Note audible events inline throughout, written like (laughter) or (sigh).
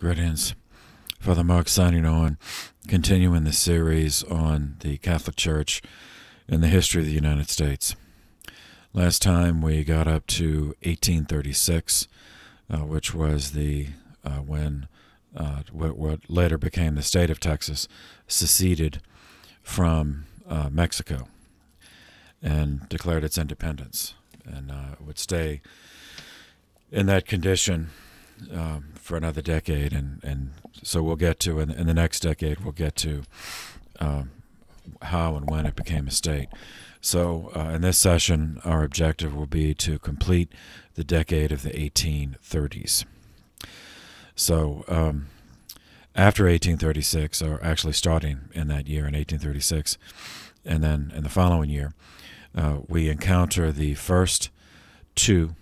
Greetings. Father Mark signing on, continuing the series on the Catholic Church and the history of the United States. Last time we got up to 1836, uh, which was the uh, when uh, what, what, later became the state of Texas seceded from uh, Mexico and declared its independence, and uh, would stay in that condition um, for another decade, and, and so we'll get to in, in the next decade we'll get to um, how and when it became a state. So uh, in this session, our objective will be to complete the decade of the 1830s. So um, after 1836, or actually starting in that year in 1836, and then in the following year, uh, we encounter the first two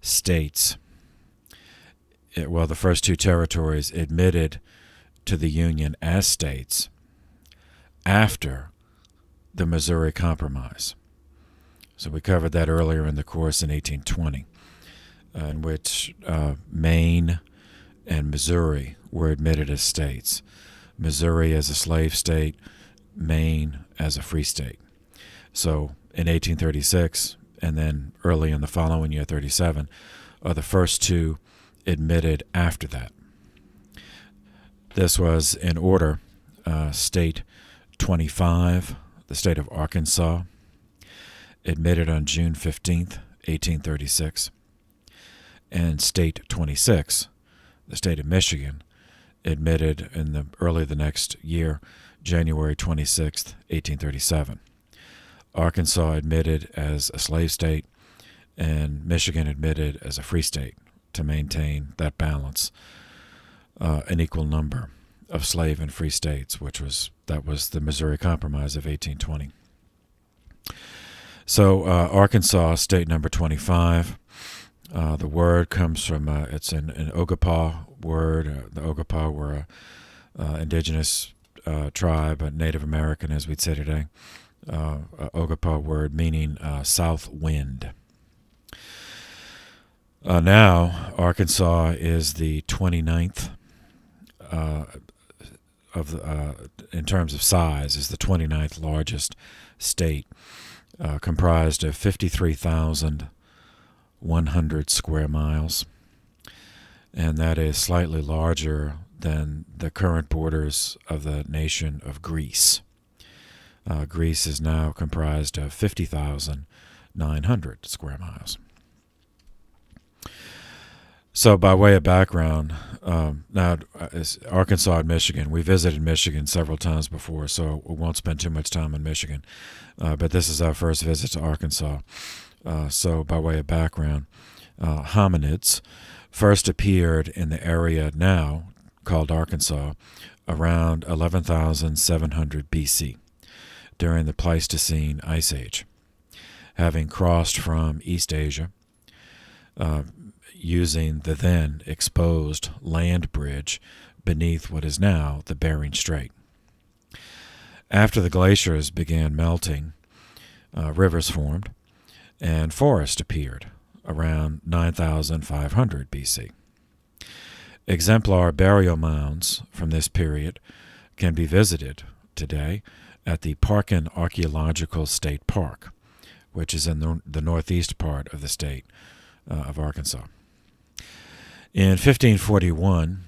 states it, well, the first two territories admitted to the Union as states after the Missouri Compromise. So we covered that earlier in the course in 1820, uh, in which uh, Maine and Missouri were admitted as states. Missouri as a slave state, Maine as a free state. So in 1836, and then early in the following year, 37, are the first two admitted after that. This was in order uh, State 25, the state of Arkansas, admitted on June 15th, 1836, and State 26, the state of Michigan, admitted in the early the next year, January 26th, 1837. Arkansas admitted as a slave state, and Michigan admitted as a free state to maintain that balance, uh, an equal number of slave and free states, which was that was the Missouri Compromise of 1820. So uh, Arkansas, state number 25. Uh, the word comes from uh, it's an, an word. Uh, the Ogapaw were a uh, indigenous tribe, a Native American, as we'd say today. Ogapaw word meaning south wind. Uh, now, Arkansas is the 29th uh, of the, uh, in terms of size, is the 29th largest state, uh, comprised of 53,100 square miles, and that is slightly larger than the current borders of the nation of Greece. Uh, Greece is now comprised of 50,900 square miles. So, by way of background, um, now Arkansas and Michigan. We visited Michigan several times before, so we won't spend too much time in Michigan. Uh, but this is our first visit to Arkansas. Uh, so, by way of background, uh, hominids first appeared in the area now called Arkansas around 11,700 BC during the Pleistocene Ice Age, having crossed from East Asia. Uh, using the then exposed land bridge beneath what is now the Bering Strait. After the glaciers began melting, uh, rivers formed, and forest appeared around 9500 BC. Exemplar burial mounds from this period can be visited today at the Parkin Archaeological State Park, which is in the, the northeast part of the state uh, of Arkansas. In 1541,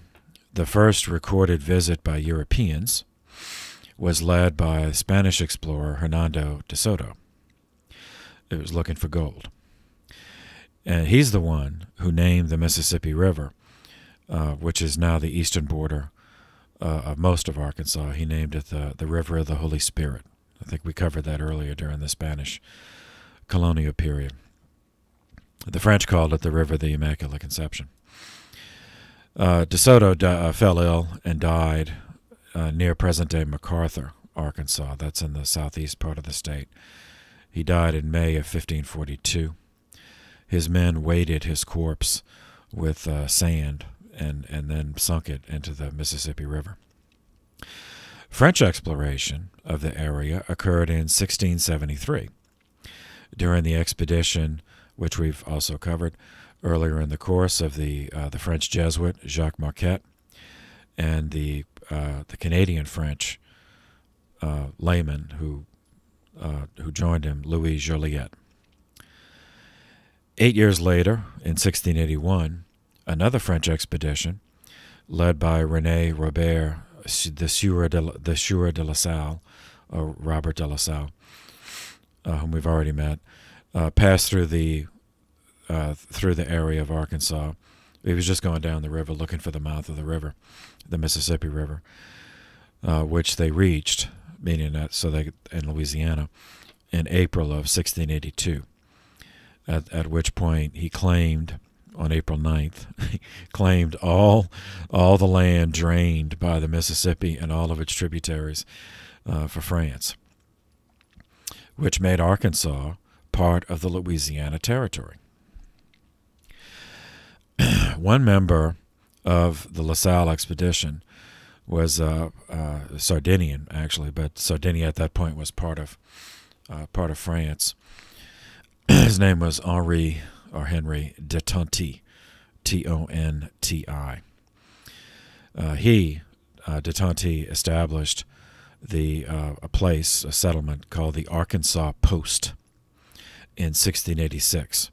the first recorded visit by Europeans was led by Spanish explorer Hernando de Soto. It was looking for gold. And he's the one who named the Mississippi River, uh, which is now the eastern border uh, of most of Arkansas. He named it the, the River of the Holy Spirit. I think we covered that earlier during the Spanish colonial period. The French called it the River of the Immaculate Conception. Uh, DeSoto uh, fell ill and died uh, near present day McArthur, Arkansas. That's in the southeast part of the state. He died in May of 1542. His men weighted his corpse with uh, sand and, and then sunk it into the Mississippi River. French exploration of the area occurred in 1673. During the expedition, which we've also covered, earlier in the course of the, uh, the French Jesuit Jacques Marquette and the uh, the Canadian French uh, layman who uh, who joined him, Louis Joliet. Eight years later, in 1681, another French expedition, led by Rene Robert, the Sieur de, the Sieur de la Salle, or Robert de la Salle, uh, whom we've already met, uh, passed through the uh, through the area of Arkansas. He was just going down the river looking for the mouth of the river, the Mississippi River, uh, which they reached, meaning that so they in Louisiana, in April of 1682. At at which point he claimed on April 9th, (laughs) claimed all all the land drained by the Mississippi and all of its tributaries uh, for France, which made Arkansas part of the Louisiana Territory. (clears throat) One member of the LaSalle expedition was uh, uh, Sardinian, actually, but Sardinia at that point was part of uh, part of France. (clears throat) His name was Henri or Henry de Tonti, T O N T I. Uh, he, uh, de Tonti, established the uh, a place, a settlement called the Arkansas Post in 1686,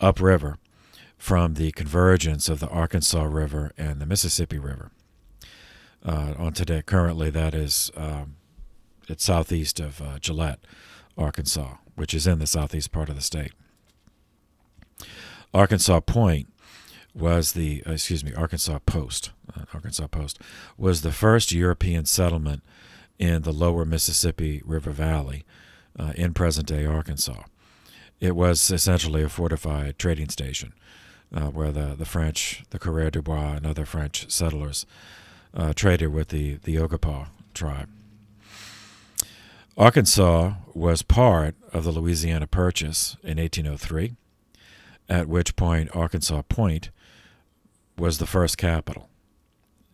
upriver from the convergence of the Arkansas River and the Mississippi River. Uh, on today, currently, that is um, it's southeast of uh, Gillett, Arkansas, which is in the southeast part of the state. Arkansas Point was the uh, excuse me Arkansas Post uh, Arkansas Post was the first European settlement in the lower Mississippi River Valley uh, in present day Arkansas. It was essentially a fortified trading station uh, where the, the French, the Coureurs du Bois, and other French settlers uh, traded with the, the Okapaw tribe. Arkansas was part of the Louisiana Purchase in 1803 at which point Arkansas Point was the first capital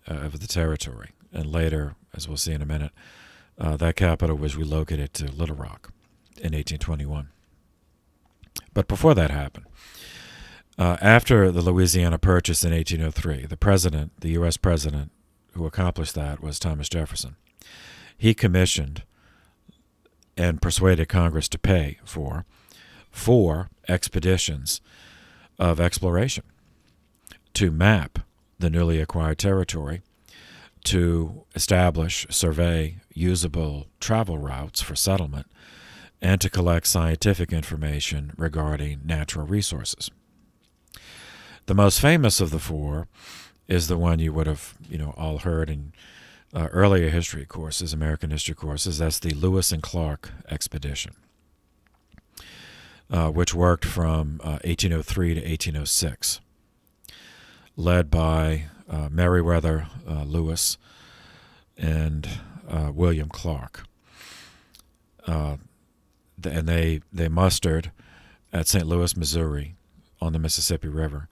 uh, of the territory. And later, as we'll see in a minute, uh, that capital was relocated to Little Rock in 1821. But before that happened, uh, after the Louisiana Purchase in 1803, the president, the U.S. president who accomplished that was Thomas Jefferson. He commissioned and persuaded Congress to pay for four expeditions of exploration to map the newly acquired territory, to establish, survey usable travel routes for settlement, and to collect scientific information regarding natural resources. The most famous of the four is the one you would have, you know, all heard in uh, earlier history courses, American history courses. That's the Lewis and Clark expedition uh, which worked from uh, 1803 to 1806, led by uh, Meriwether uh, Lewis and uh, William Clark. And they, they mustered at St. Louis, Missouri, on the Mississippi River,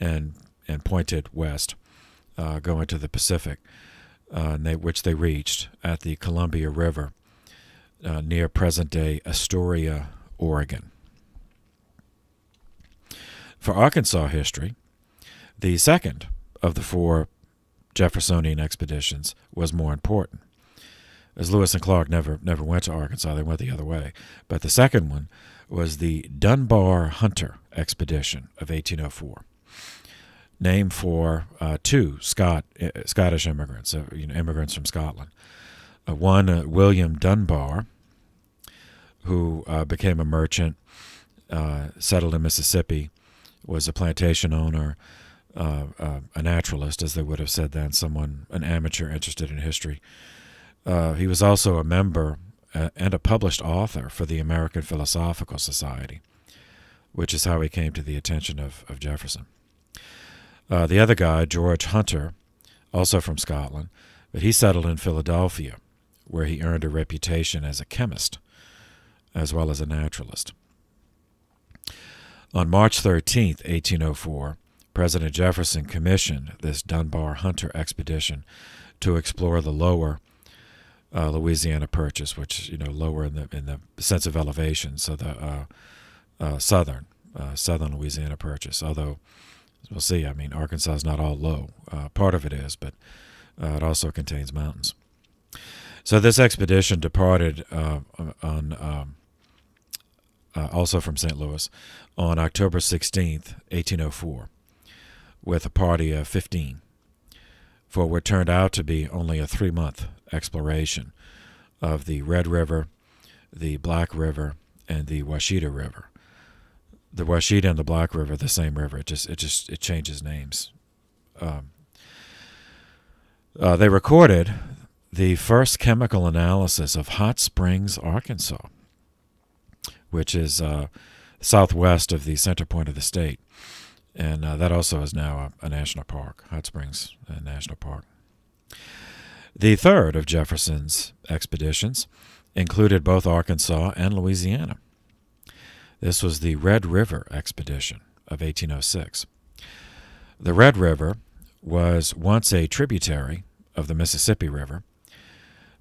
and, and pointed west, uh, going to the Pacific, uh, they, which they reached at the Columbia River uh, near present day Astoria, Oregon. For Arkansas history, the second of the four Jeffersonian expeditions was more important. As Lewis and Clark never never went to Arkansas, they went the other way. But the second one was the Dunbar Hunter expedition of 1804, named for uh, two uh, Scottish immigrants, uh, you know, immigrants from Scotland. Uh, one, uh, William Dunbar, who uh, became a merchant, settled in Mississippi, was a plantation owner, a naturalist, as they would have said then, someone, an amateur interested in history. He was also a member and a published author for the American Philosophical Society, which is how he came to the attention of, of Jefferson. Uh, the other guy, George Hunter, also from Scotland, but he settled in Philadelphia, where he earned a reputation as a chemist as well as a naturalist. On March 13, 1804, President Jefferson commissioned this Dunbar Hunter expedition to explore the lower uh, Louisiana Purchase, which you know lower in the in the sense of elevation, so the uh, uh, southern uh, southern Louisiana Purchase. Although we'll see, I mean Arkansas is not all low. Uh, part of it is, but Uh, it also contains mountains. So this expedition departed uh, on um, uh, also from St. Louis on October 16th, 1804, with a party of 15 for what turned out to be only a three month exploration of the Red River, the Black River, and the Ouachita River. The Ouachita and the Black River, the same river. It just it just it changes names. Um, uh, they recorded the first chemical analysis of Hot Springs, Arkansas, which is uh, southwest of the center point of the state. And uh, that also is now a, a national park, Hot Springs uh, National Park. The third of Jefferson's expeditions included both Arkansas and Louisiana. This was the Red River expedition of 1806. The Red River was once a tributary of the Mississippi River,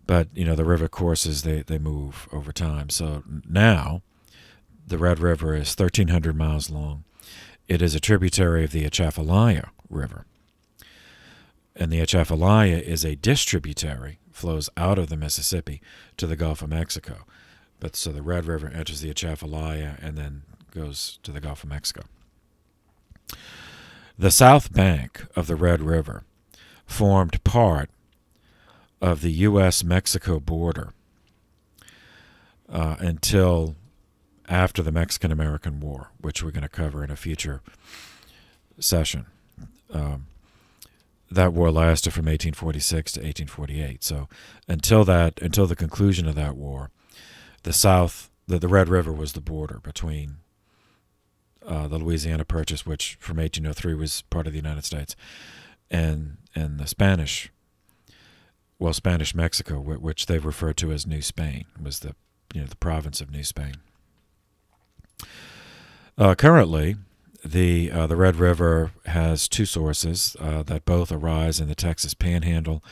but you know the river courses they, they move over time. So now the Red River is 1,300 miles long. It is a tributary of the Atchafalaya River. And the Atchafalaya is a distributary, flows out of the Mississippi to the Gulf of Mexico. But so the Red River enters the Atchafalaya and then goes to the Gulf of Mexico. The south bank of the Red River formed part of the U.S. Mexico border uh, until after the Mexican American War, which we're going to cover in a future session. Um, that war lasted from 1846 to 1848. So until that, until the conclusion of that war, the South, the, the Red River was the border between uh, the Louisiana Purchase, which from 1803 was part of the United States, and and the Spanish, well, Spanish Mexico, which they referred to as New Spain, was the you know the province of New Spain. Uh, currently, the uh, the Red River has two sources uh, that both arise in the Texas Panhandle,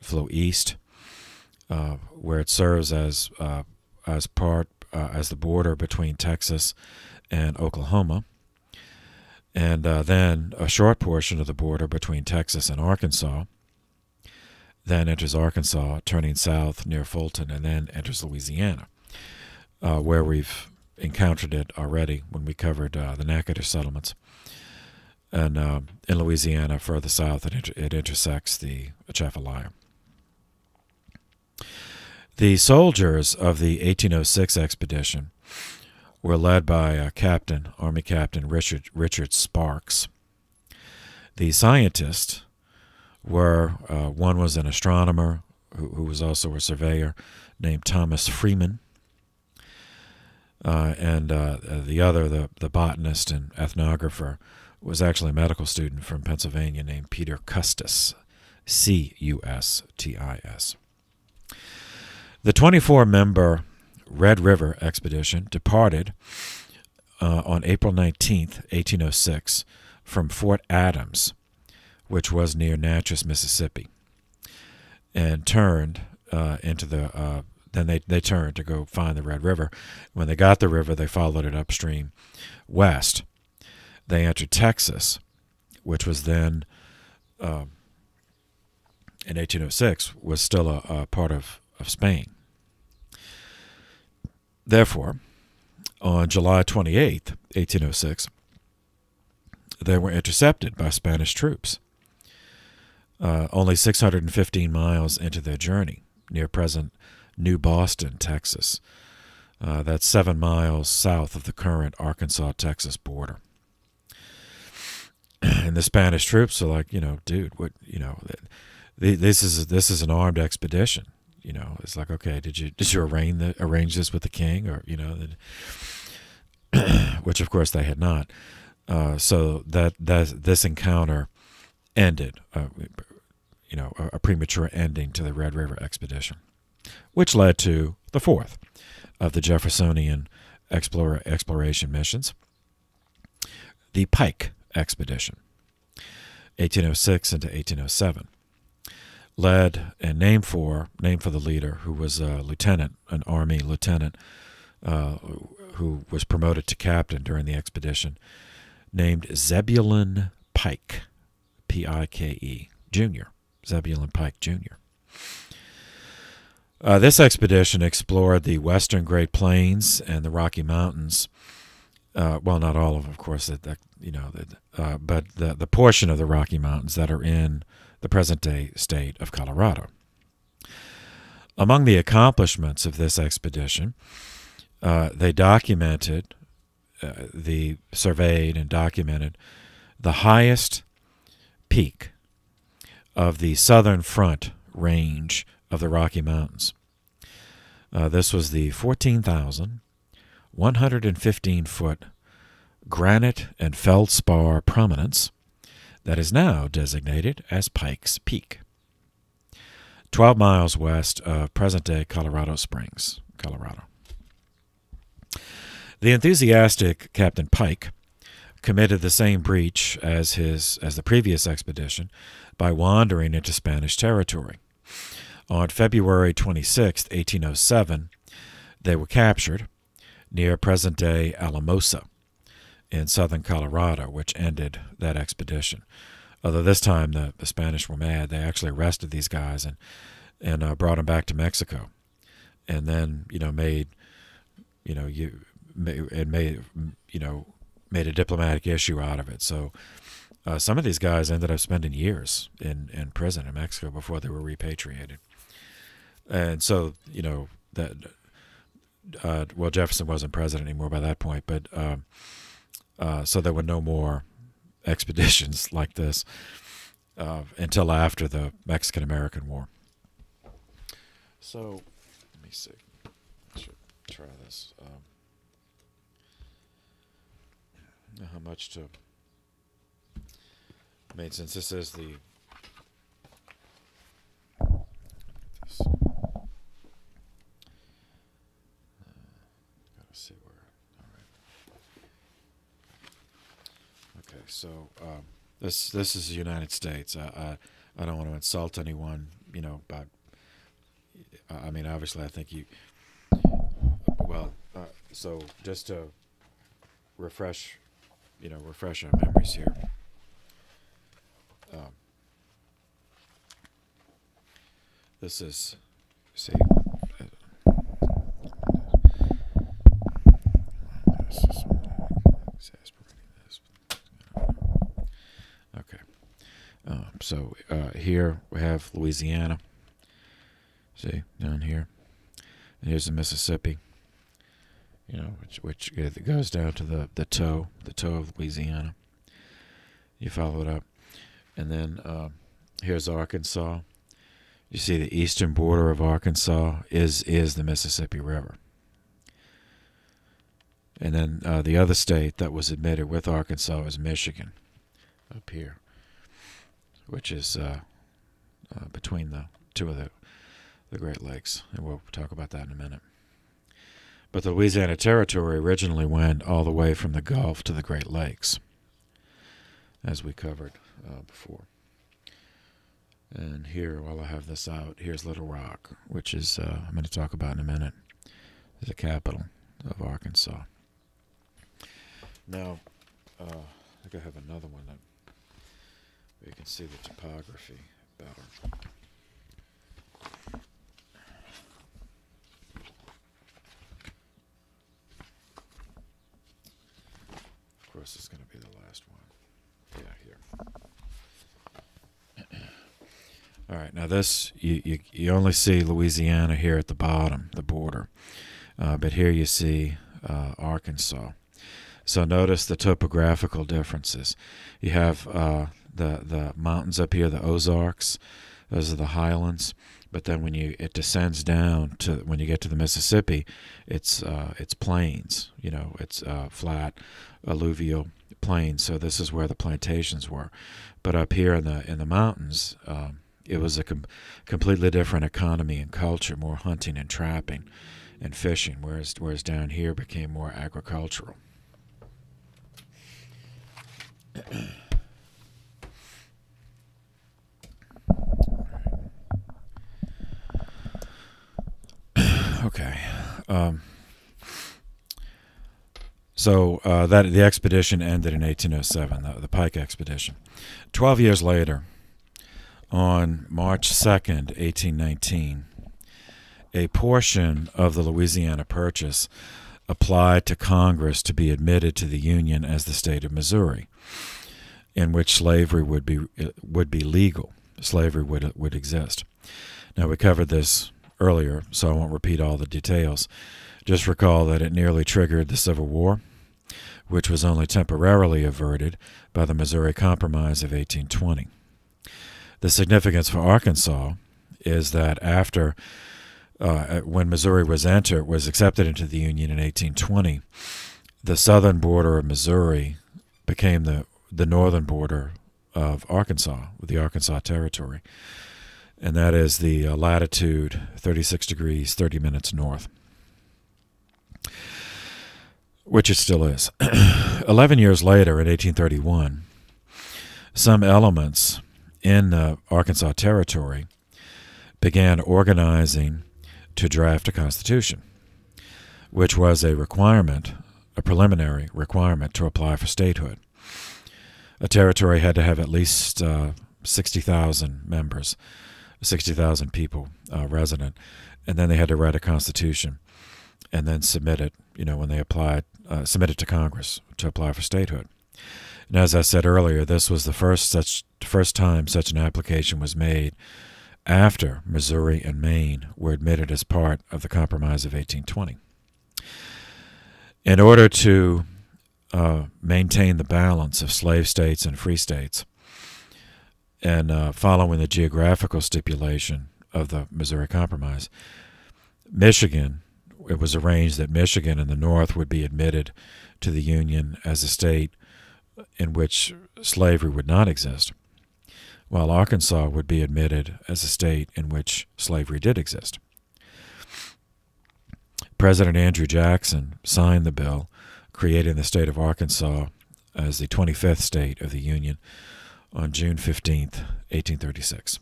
flow east, uh, where it serves as uh, as part uh, as the border between Texas and Oklahoma, and then a short portion of the border between Texas and Arkansas. Then enters Arkansas, turning south near Fulton, and then enters Louisiana, where we've encountered it already when we covered uh, the Natchitoches settlements. And uh, in Louisiana, further south, it, inter- it intersects the Atchafalaya. The soldiers of the 1806 expedition were led by uh, Captain, Army Captain Richard, Richard Sparks. The scientists were uh, one was an astronomer who, who was also a surveyor named Thomas Freeman uh, and uh, the other, the, the botanist and ethnographer, was actually a medical student from Pennsylvania named Peter Custis, C U S T I S. The 24 member Red River expedition departed uh, on April 19, 1806, from Fort Adams, which was near Natchez, Mississippi, and turned uh, into the uh, then they, they turned to go find the Red River. When they got the river, they followed it upstream west. They entered Texas, which was then, um, in 1806, was still a, a part of, of Spain. Therefore, on July 28, 1806, they were intercepted by Spanish troops. Uh, only 615 miles into their journey, near present New Boston, Texas. Uh, that's seven miles south of the current Arkansas Texas border. (clears throat) And the Spanish troops are like, you know, dude, what, you know, this is this is an armed expedition. You know, it's like, okay, did you did you arrange the, arrange this with the king, or you know, (clears throat) which of course they had not. Uh, so that that this encounter ended, uh, you know, a, a premature ending to the Red River expedition which led to the fourth of the Jeffersonian explore, exploration missions, the Pike Expedition, 1806 into 1807, led and named for named for the leader, who was a lieutenant, an army lieutenant, uh, who was promoted to captain during the expedition, named Zebulon Pike, P-I-K-E, Jr. Zebulon Pike Jr. Uh, this expedition explored the western Great Plains and the Rocky Mountains. Uh, well, not all of them, of course, that, that you know, that, uh, but the the portion of the Rocky Mountains that are in the present day state of Colorado. Among the accomplishments of this expedition, uh, they documented, uh, the surveyed and documented the highest peak of the southern front range of the Rocky Mountains. Uh, this was the 14,115 foot granite and feldspar prominence that is now designated as Pikes Peak. 12 miles west of present day Colorado Springs, Colorado. The enthusiastic Captain Pike committed the same breach as his as the previous expedition by wandering into Spanish territory. On February 26, 1807, they were captured near present day Alamosa in southern Colorado, which ended that expedition. Although this time the, the Spanish were mad, they actually arrested these guys and and uh, brought them back to Mexico, and then you know made you know you and made you know made a diplomatic issue out of it. So uh, some of these guys ended up spending years in in prison in Mexico before they were repatriated and so you know that uh, well Jefferson wasn't president anymore by that point, but um, uh, so there were no more expeditions (laughs) like this uh, until after the Mexican American War. So let me see. I should try this. Um, how much to? I mean, since this is the this. So um, this this is the United States. I, I, I don't want to insult anyone, you know, but I mean, obviously, I think you. Well, uh, so just to refresh, you know, refresh our memories here. Um, this is, see, so uh, here we have Louisiana. See down here. And here's the Mississippi. You know, which which it goes down to the the toe, the toe of Louisiana. You follow it up, and then uh, here's Arkansas. You see the eastern border of Arkansas is is the Mississippi River. And then uh, the other state that was admitted with Arkansas is Michigan, up here which is uh, uh, between the two of the, the Great Lakes. And we'll talk about that in a minute. But the Louisiana Territory originally went all the way from the Gulf to the Great Lakes, as we covered uh, before. And here, while I have this out, here's Little Rock, which is, uh, I'm going to talk about in a minute, is the capital of Arkansas. Now, uh, I think I have another one that you can see the topography better. Of course, it's going to be the last one. Yeah, here. (clears throat) All right, now this, you, you, you only see Louisiana here at the bottom, the border. Uh, but here you see uh, Arkansas. So notice the topographical differences. You have uh, the the mountains up here, the Ozarks. Those are the highlands. But then when you it descends down to when you get to the Mississippi, it's uh, it's plains. You know, it's uh, flat, alluvial plains. So this is where the plantations were. But up here in the in the mountains, um, it was a com- completely different economy and culture, more hunting and trapping, and fishing. Whereas whereas down here became more agricultural. (clears throat) okay. Um, so uh, that the expedition ended in 1807, the, the Pike expedition. Twelve years later, on March 2nd, 1819, a portion of the Louisiana Purchase applied to Congress to be admitted to the Union as the state of Missouri, in which slavery would be would be legal. Slavery would would exist. Now we covered this earlier, so I won't repeat all the details. Just recall that it nearly triggered the Civil War, which was only temporarily averted by the Missouri Compromise of 1820. The significance for Arkansas is that after uh, when Missouri was entered was accepted into the Union in 1820, the southern border of Missouri became the the northern border of Arkansas, the Arkansas Territory, and that is the uh, latitude 36 degrees 30 minutes north, which it still is. (clears throat) Eleven years later, in 1831, some elements in the Arkansas Territory began organizing to draft a constitution, which was a requirement, a preliminary requirement to apply for statehood. A territory had to have at least uh, 60,000 members, 60,000 people uh, resident, and then they had to write a constitution and then submit it, you know, when they applied, uh, submit it to Congress to apply for statehood. And as I said earlier, this was the first such first time such an application was made after Missouri and Maine were admitted as part of the Compromise of 1820. In order to uh, maintain the balance of slave states and free states, and uh, following the geographical stipulation of the Missouri Compromise, Michigan, it was arranged that Michigan in the North would be admitted to the Union as a state in which slavery would not exist while Arkansas would be admitted as a state in which slavery did exist. President Andrew Jackson signed the bill, creating the state of Arkansas as the 25th state of the Union on June 15, 1836.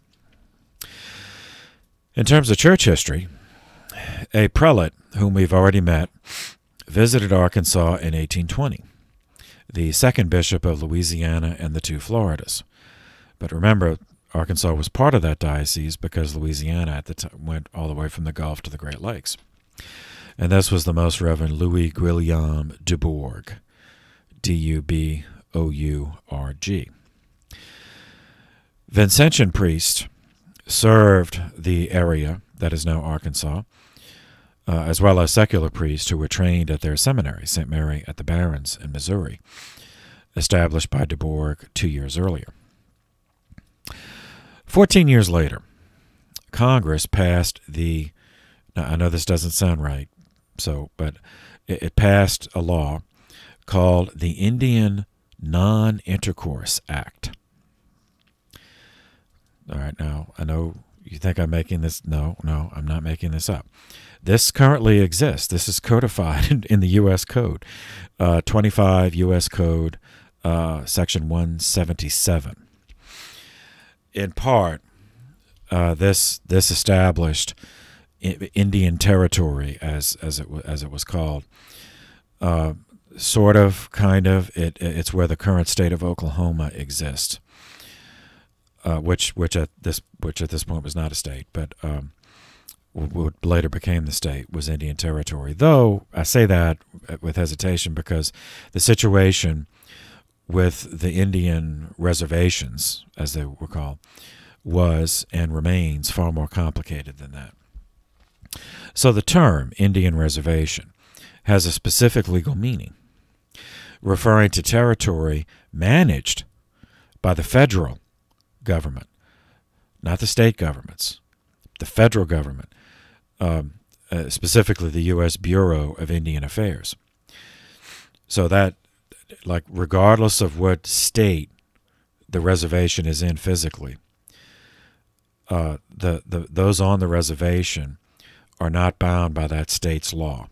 In terms of church history, a prelate whom we've already met visited Arkansas in 1820, the second bishop of Louisiana and the two Floridas. But remember, Arkansas was part of that diocese because Louisiana at the time went all the way from the Gulf to the Great Lakes. And this was the Most Reverend Louis Guillaume Dubourg, D U B O U R G. Vincentian priests served the area that is now Arkansas, uh, as well as secular priests who were trained at their seminary, St. Mary at the Barrens in Missouri, established by Dubourg two years earlier. Fourteen years later, Congress passed the. Now, I know this doesn't sound right, so but it, it passed a law called the Indian Non-Intercourse Act. All right, now I know you think I'm making this. No, no, I'm not making this up. This currently exists. This is codified (laughs) in, in the U.S. Code, uh, 25 U.S. Code, uh, Section 177 in part, uh, this this established Indian Territory, as as it as it was called, uh, sort of, kind of. It it's where the current state of Oklahoma exists, uh, which which at this which at this point was not a state, but um, what later became the state was Indian Territory. Though I say that with hesitation because the situation with the Indian reservations, as they were called, was and remains far more complicated than that. So the term Indian reservation has a specific legal meaning, referring to territory managed by the federal government, not the state governments, the federal government, um, uh, specifically the U.S. Bureau of Indian Affairs. So that like regardless of what state the reservation is in physically, uh, the, the those on the reservation are not bound by that state's law.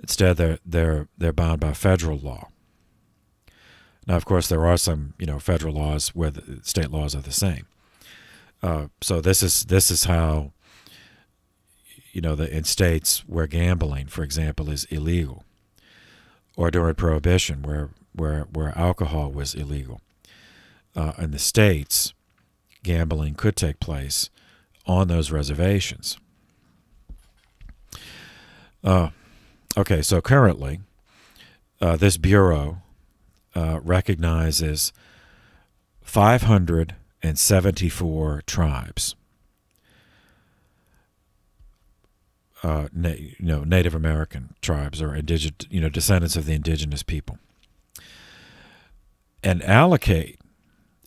Instead, they're they're they're bound by federal law. Now, of course, there are some you know federal laws where the state laws are the same. Uh, so this is this is how you know the in states where gambling, for example, is illegal or during Prohibition, where where where alcohol was illegal. Uh, in the states, gambling could take place on those reservations. Uh, okay, so currently, uh, this bureau uh, recognizes 574 tribes. Uh, na- you know, Native American tribes or indigenous, you know, descendants of the indigenous people, and allocate.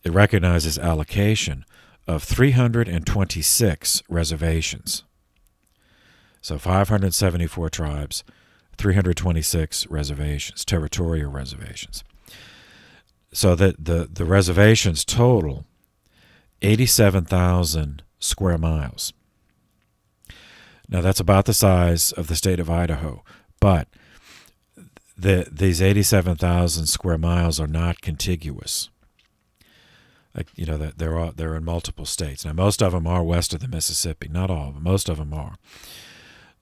It recognizes allocation of 326 reservations. So 574 tribes, 326 reservations, territorial reservations. So that the, the reservations total 87,000 square miles. Now that's about the size of the state of Idaho, but the, these 87,000 square miles are not contiguous. Like you know, that they're all, they're in multiple states. Now most of them are west of the Mississippi, not all, but most of them are.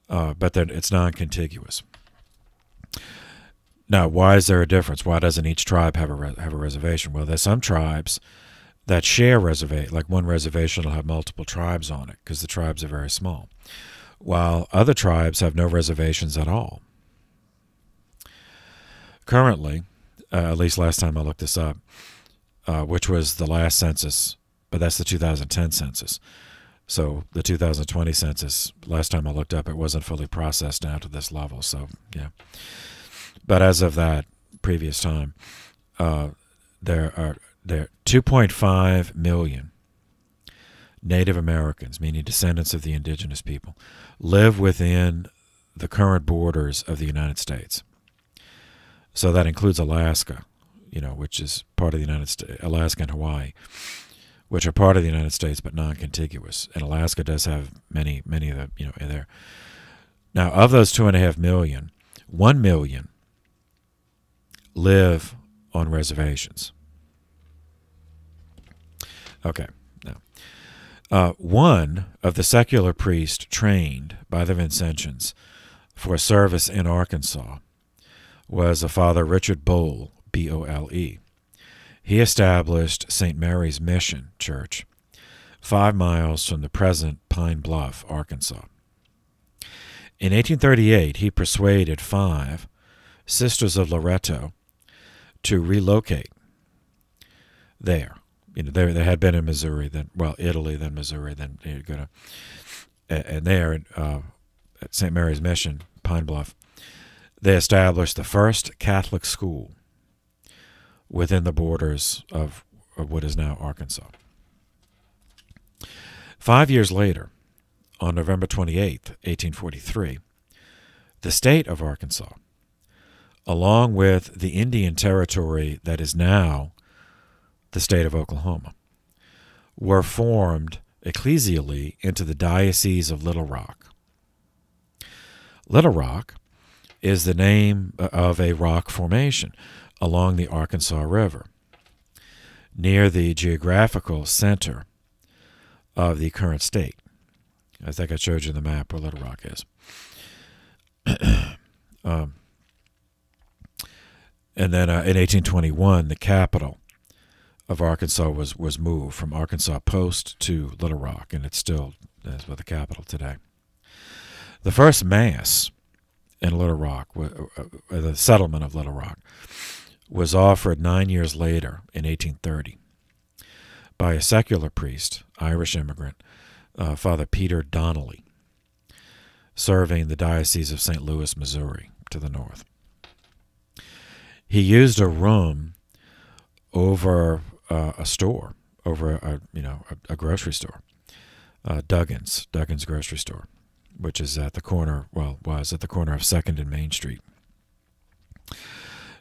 Uh, but it's non-contiguous. Now, why is there a difference? Why doesn't each tribe have a have a reservation? Well, there's some tribes that share reservation. Like one reservation will have multiple tribes on it because the tribes are very small, while other tribes have no reservations at all. Currently, uh, at least last time I looked this up, uh, which was the last census, but that's the 2010 census. So the 2020 census, last time I looked up, it wasn't fully processed down to this level. So yeah. But as of that previous time, uh, there are there 2.5 million Native Americans, meaning descendants of the indigenous people, live within the current borders of the United States. So that includes Alaska, you know, which is part of the United States, Alaska and Hawaii, which are part of the United States but non-contiguous. And Alaska does have many, many of the, you know, there. Now, of those two and a half million, one million live on reservations. Okay, now, uh, one of the secular priests trained by the Vincentians for service in Arkansas was a Father Richard Bole, B O L E. He established St. Mary's Mission Church, five miles from the present Pine Bluff, Arkansas. In 1838, he persuaded five Sisters of Loretto to relocate there. You know, they, they had been in Missouri, then well, Italy, then Missouri, then you're gonna, and there uh, at St. Mary's Mission, Pine Bluff, they established the first Catholic school within the borders of, of what is now Arkansas. Five years later, on November 28, 1843, the state of Arkansas along with the Indian Territory that is now the state of Oklahoma, were formed ecclesially into the Diocese of Little Rock. Little Rock is the name of a rock formation along the Arkansas River, near the geographical center of the current state. I think I showed you in the map where Little Rock is. (clears throat) um, and then uh, in 1821, the capital of Arkansas was, was moved from Arkansas Post to Little Rock, and it's still that's the capital today. The first mass in Little Rock, uh, uh, the settlement of Little Rock, was offered nine years later in 1830 by a secular priest, Irish immigrant, uh, Father Peter Donnelly, serving the Diocese of St. Louis, Missouri, to the north he used a room over uh, a store, over a you know a, a grocery store, uh, Duggan's Duggan's grocery store, which is at the corner. Well, was at the corner of Second and Main Street.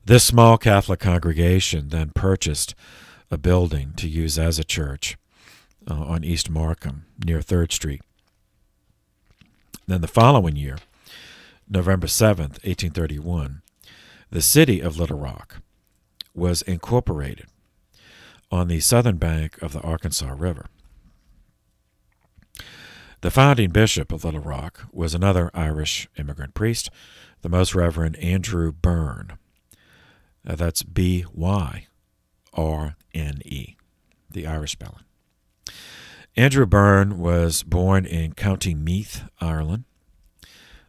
This small Catholic congregation then purchased a building to use as a church uh, on East Markham near Third Street. Then the following year, November 7th, 1831, the city of Little Rock was incorporated on the southern bank of the Arkansas River. The founding bishop of Little Rock was another Irish immigrant priest, the Most Reverend Andrew Byrne. Uh, that's B Y R N E, the Irish spelling. Andrew Byrne was born in County Meath, Ireland,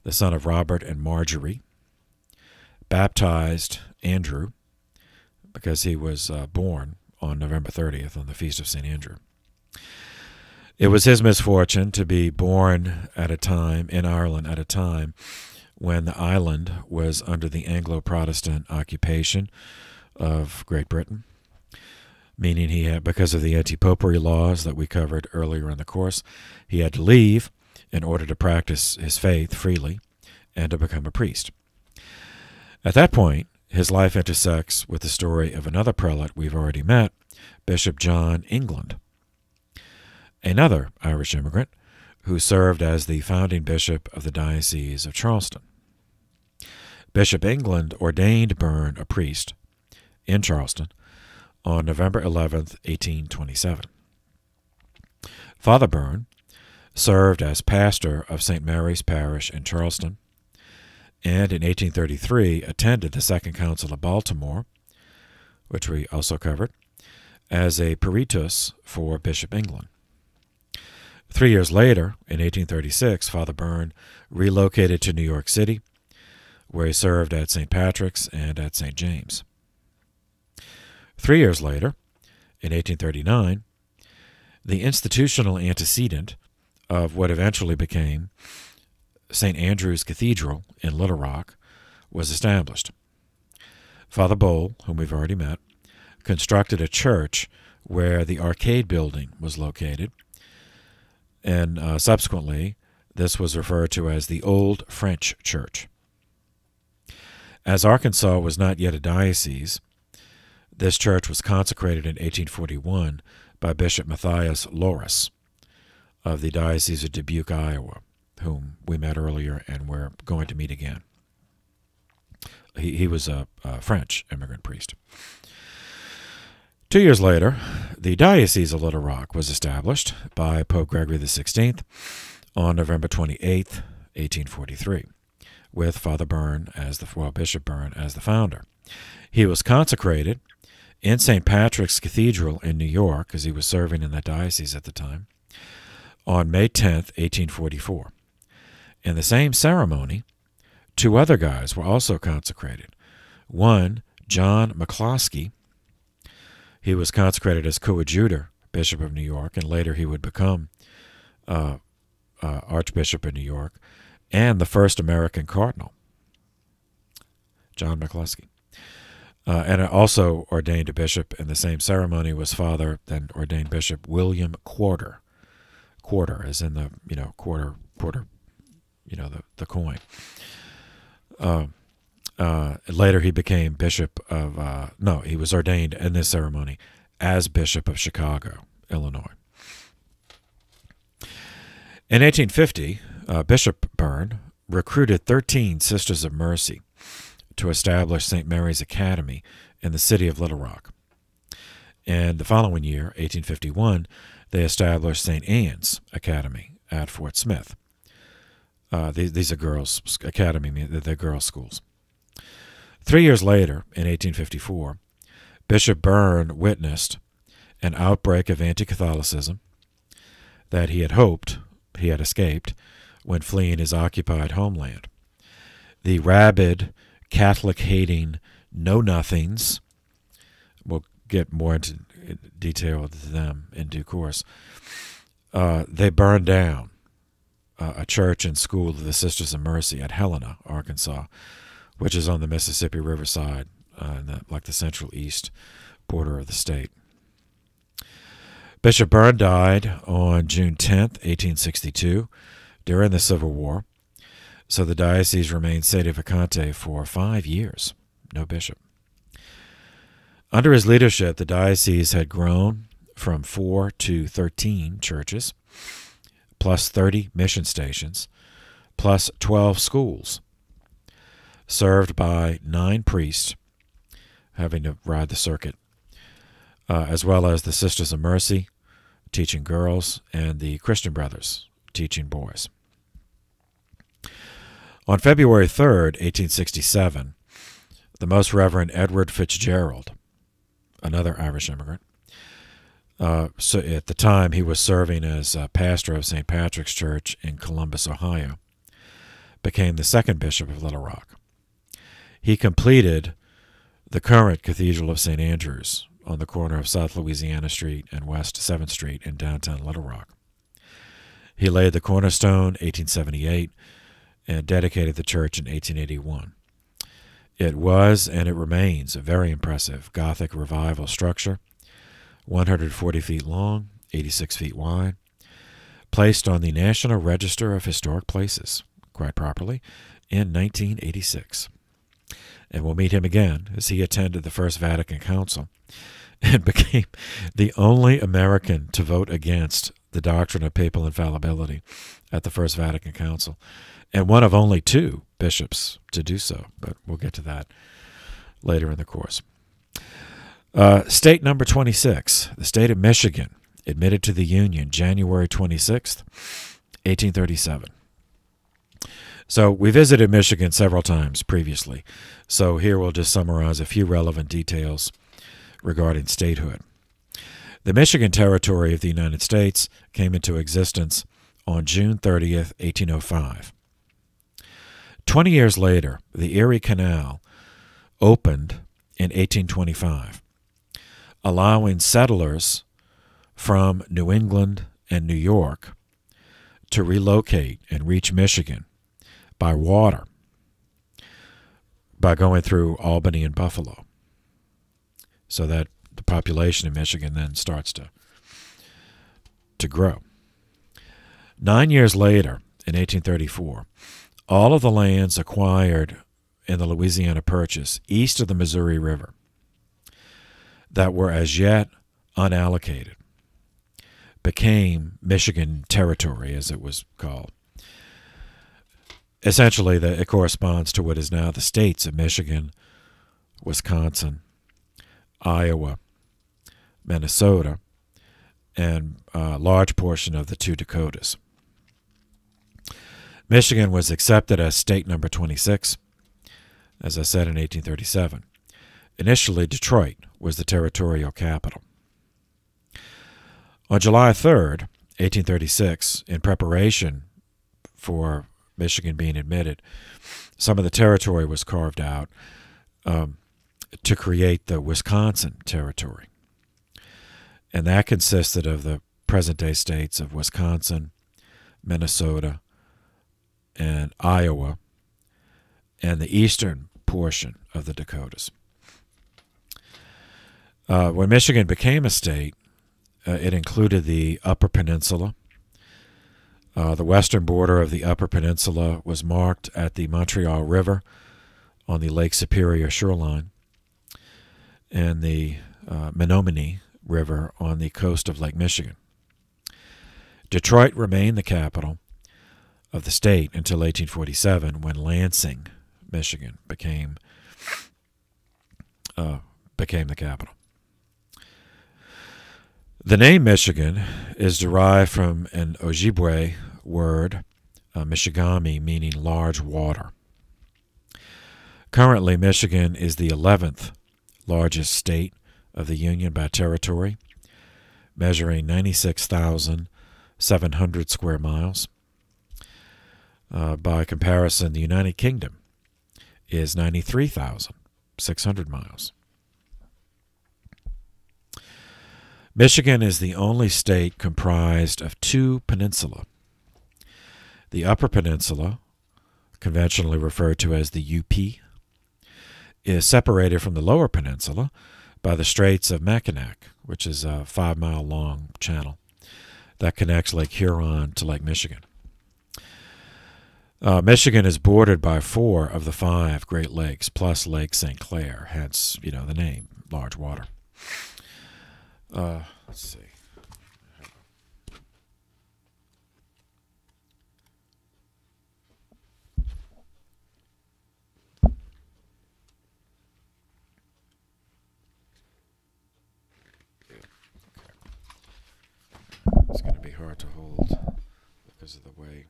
the son of Robert and Marjorie. Baptized Andrew because he was uh, born on November 30th on the feast of St. Andrew. It was his misfortune to be born at a time in Ireland at a time when the island was under the Anglo Protestant occupation of Great Britain, meaning he had, because of the anti popery laws that we covered earlier in the course, he had to leave in order to practice his faith freely and to become a priest. At that point, his life intersects with the story of another prelate we've already met, Bishop John England another Irish immigrant who served as the founding bishop of the Diocese of Charleston. Bishop England ordained Byrne a priest in Charleston on November 11, 1827. Father Byrne served as pastor of St. Mary's Parish in Charleston and in 1833 attended the Second Council of Baltimore, which we also covered, as a peritus for Bishop England. Three years later, in 1836, Father Byrne relocated to New York City, where he served at St. Patrick's and at St. James. Three years later, in 1839, the institutional antecedent of what eventually became St. Andrew's Cathedral in Little Rock was established. Father Bowl, whom we've already met, constructed a church where the arcade building was located and uh, subsequently, this was referred to as the Old French Church. As Arkansas was not yet a diocese, this church was consecrated in 1841 by Bishop Matthias Loras of the Diocese of Dubuque, Iowa, whom we met earlier and we're going to meet again. He, he was a, a French immigrant priest. Two years later, the Diocese of Little Rock was established by Pope Gregory XVI on November 28, 1843, with Father Byrne as the well, Bishop Byrne as the founder. He was consecrated in St. Patrick's Cathedral in New York, as he was serving in that diocese at the time, on May 10, 1844. In the same ceremony, two other guys were also consecrated. One, John McCloskey, he was consecrated as coadjutor, Bishop of New York, and later he would become uh, uh, Archbishop of New York and the first American cardinal, John McCloskey. Uh, and also ordained a bishop in the same ceremony was Father, then ordained Bishop William Quarter. Quarter, as in the you know quarter quarter, you know the the coin. Uh, uh, later, he became bishop of, uh, no, he was ordained in this ceremony as Bishop of Chicago, Illinois. In 1850, uh, Bishop Byrne recruited 13 Sisters of Mercy to establish St. Mary's Academy in the city of Little Rock. And the following year, 1851, they established St. Anne's Academy at Fort Smith. Uh, these, these, are girls' academy, they're girls' schools. Three years later, in 1854, Bishop Byrne witnessed an outbreak of anti Catholicism that he had hoped he had escaped when fleeing his occupied homeland. The rabid, Catholic hating Know Nothings, we'll get more into detail with them in due course, uh, they burned down a church and school of the Sisters of Mercy at Helena, Arkansas, which is on the Mississippi River side, uh, the, like the central east border of the state. Bishop Byrne died on June 10, 1862, during the Civil War, so the diocese remained sede vacante for five years. No bishop. Under his leadership, the diocese had grown from four to 13 churches, plus 30 mission stations, plus 12 schools served by nine priests having to ride the circuit, uh, as well as the Sisters of Mercy teaching girls and the Christian Brothers teaching boys. On February 3rd, 1867, the Most Reverend Edward Fitzgerald, another Irish immigrant, Uh, so at the time, he was serving as pastor of St. Patrick's Church in Columbus, Ohio. Became the second bishop of Little Rock. He completed the current Cathedral of St. Andrews on the corner of South Louisiana Street and West 7th Street in downtown Little Rock. He laid the cornerstone 1878 and dedicated the church in 1881. It was and it remains a very impressive Gothic revival structure 140 feet long, 86 feet wide, placed on the National Register of Historic Places, quite properly, in 1986. And we'll meet him again as he attended the First Vatican Council and (laughs) became the only American to vote against the doctrine of papal infallibility at the First Vatican Council, and one of only two bishops to do so. But we'll get to that later in the course. Uh, state number 26, the state of Michigan, admitted to the Union January 26th, 1837. So we visited Michigan several times previously. So here we'll just summarize a few relevant details regarding statehood. The Michigan Territory of the United States came into existence on June 30th, 1805. Twenty years later, the Erie Canal opened in 1825 allowing settlers from New England and New York to relocate and reach Michigan by water by going through Albany and Buffalo. So that the population in Michigan then starts to to grow. Nine years later, in 1834, all of the lands acquired in the Louisiana Purchase east of the Missouri River that were as yet unallocated became Michigan territory, as it was called. Essentially, the, it corresponds to what is now the states of Michigan, Wisconsin, Iowa, Minnesota, and a large portion of the two Dakotas. Michigan was accepted as state number 26, as I said in 1837. Initially, Detroit was the territorial capital. On July 3rd, 1836, in preparation for Michigan being admitted, some of the territory was carved out um, to create the Wisconsin Territory. And that consisted of the present day states of Wisconsin, Minnesota, and Iowa, and the eastern portion of the Dakotas. Uh, when Michigan became a state, uh, it included the Upper Peninsula. Uh, the western border of the Upper Peninsula was marked at the Montreal River on the Lake Superior shoreline, and the uh, Menominee River on the coast of Lake Michigan. Detroit remained the capital of the state until 1847, when Lansing, Michigan, became uh, became the capital. The name Michigan is derived from an Ojibwe word, uh, Michigami, meaning large water. Currently, Michigan is the 11th largest state of the Union by territory, measuring 96,700 square miles. Uh, by comparison, the United Kingdom is 93,600 miles. Michigan is the only state comprised of two peninsula. The Upper Peninsula, conventionally referred to as the UP, is separated from the Lower Peninsula by the Straits of Mackinac, which is a five mile long channel that connects Lake Huron to Lake Michigan. Uh, Michigan is bordered by four of the five Great Lakes, plus Lake St. Clair, hence, you know, the name, large water. Uh, let's see. It's going to be hard to hold because of the way.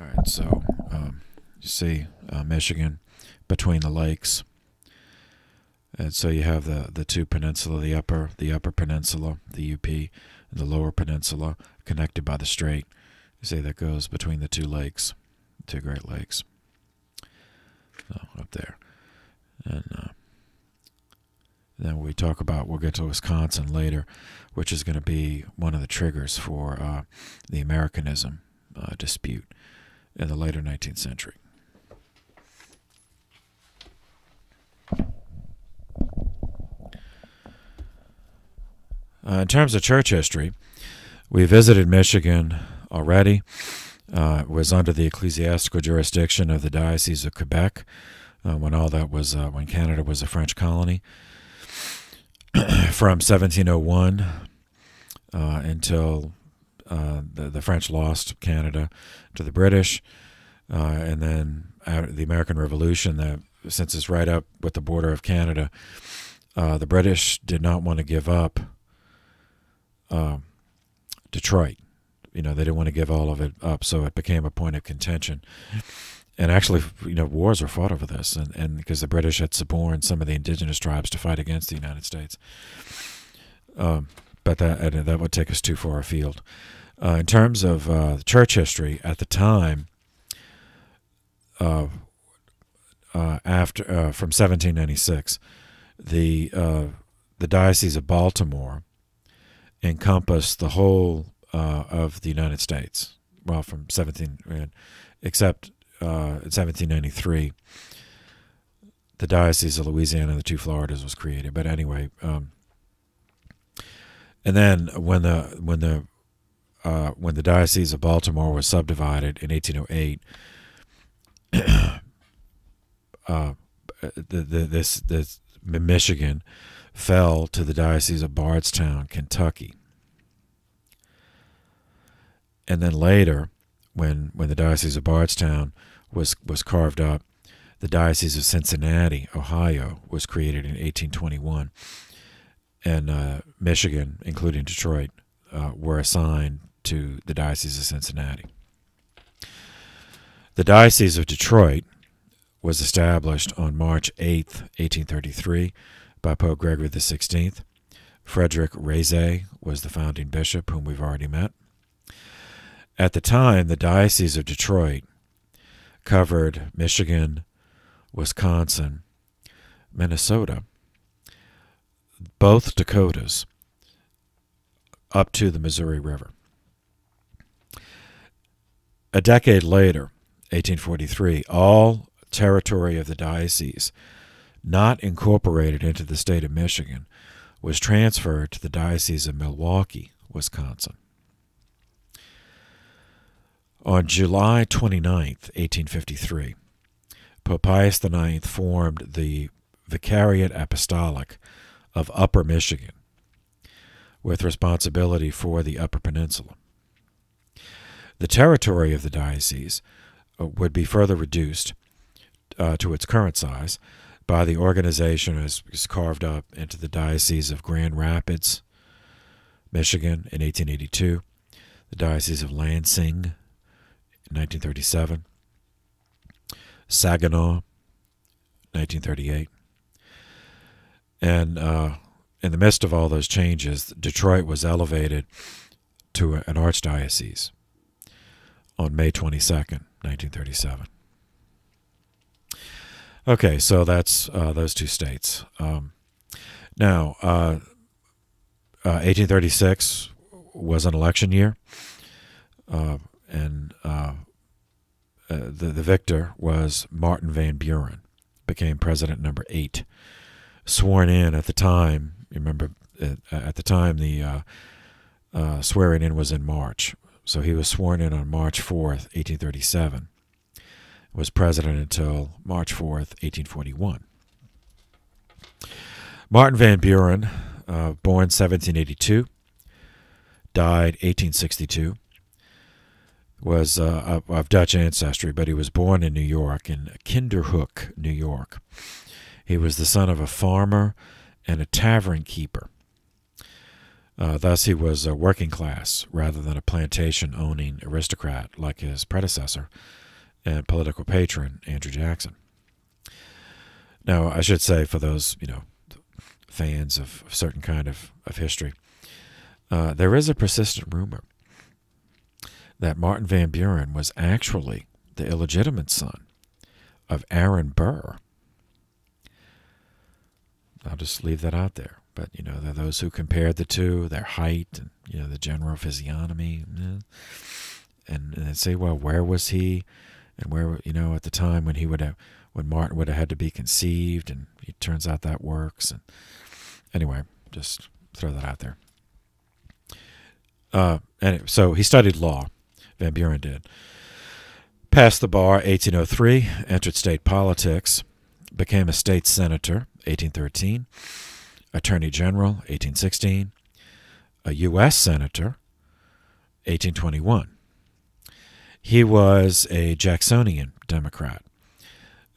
All right, so um, You see uh, Michigan between the lakes. And so you have the, the two peninsula, the upper the upper peninsula, the UP, and the lower peninsula connected by the strait. You see that goes between the two lakes, two Great Lakes. So up there, and uh, then we talk about we'll get to Wisconsin later, which is going to be one of the triggers for uh, the Americanism uh, dispute in the later 19th century. Uh, in terms of church history, we visited Michigan already. Uh, was under the ecclesiastical jurisdiction of the Diocese of Quebec uh, when all that was uh, when Canada was a French colony. (clears throat) From 1701 uh, until uh, the, the French lost Canada to the British, and then the American Revolution, that since it's right up with the border of Canada, the British did not want to give up um, Detroit. You know, they didn't want to give all of it up, so it became a point of contention. And actually, you know, wars were fought over this, and, and because the British had suborned some of the indigenous tribes to fight against the United States. Um, but that that would take us too far afield. Uh, in terms of uh, church history, at the time, uh, uh after uh, from 1796, the uh, the diocese of Baltimore encompassed the whole of the United States. Well, from 17, except in 1793, the Diocese of Louisiana and the two Floridas was created. But anyway, um, and then when the when the uh, when the Diocese of Baltimore was subdivided in 1808, (clears throat) uh, the, the, this this Michigan fell to the Diocese of Bardstown, Kentucky. And then later, when when the Diocese of Bardstown was was carved up, the Diocese of Cincinnati, Ohio, was created in 1821, and uh, Michigan, including Detroit, uh, were assigned to the Diocese of Cincinnati. The Diocese of Detroit was established on March 8, 1833, by Pope Gregory XVI. Frederick Rese was the founding bishop, whom we've already met. At the time, the Diocese of Detroit covered Michigan, Wisconsin, Minnesota, both Dakotas, up to the Missouri River. A decade later, 1843, all territory of the diocese not incorporated into the state of Michigan, was transferred to the Diocese of Milwaukee, Wisconsin. On July 29, 1853, Pope Pius IX formed the Vicariate Apostolic of Upper Michigan, with responsibility for the Upper Peninsula. The territory of the diocese uh, would be further reduced uh, to its current size by the organization is, is carved up into the Diocese of Grand Rapids, Michigan in 1882, the Diocese of Lansing in 1937, Saginaw, 1938. And uh, in the midst of all those changes, Detroit was elevated to an archdiocese on May 22nd, 1937. Okay, so that's uh, those two states. Um, now, uh, 1836 uh, was an election year, uh, and uh, the the victor was Martin Van Buren, became president number eight, sworn in at the time. Remember at the time the swearing in was in March, so he was sworn in on March fourth, 1837 was president until March 4th, 1841. Martin Van Buren, uh, born 1782, died 1862, was uh, of Dutch ancestry, but he was born in New York, in Kinderhook, New York. He was the son of a farmer and a tavern keeper. Uh, thus, he was a working class rather than a plantation owning aristocrat like his predecessor, and political patron Andrew Jackson. Now, I should say for those you know fans of a certain kind of, of history, uh, there is a persistent rumor that Martin Van Buren was actually the illegitimate son of Aaron Burr. I'll just leave that out there. But you know, there are those who compared the two, their height and you know the general physiognomy, and and say, well, where was he, and where you know at the time when he would have when Martin would have had to be conceived, and it turns out that works. And anyway, just throw that out there. Uh, and so he studied law. Van Buren did. Passed the bar 1803, entered state politics, became a state senator 1813, attorney general 1816, a U.S. senator 1821. He was a Jacksonian Democrat,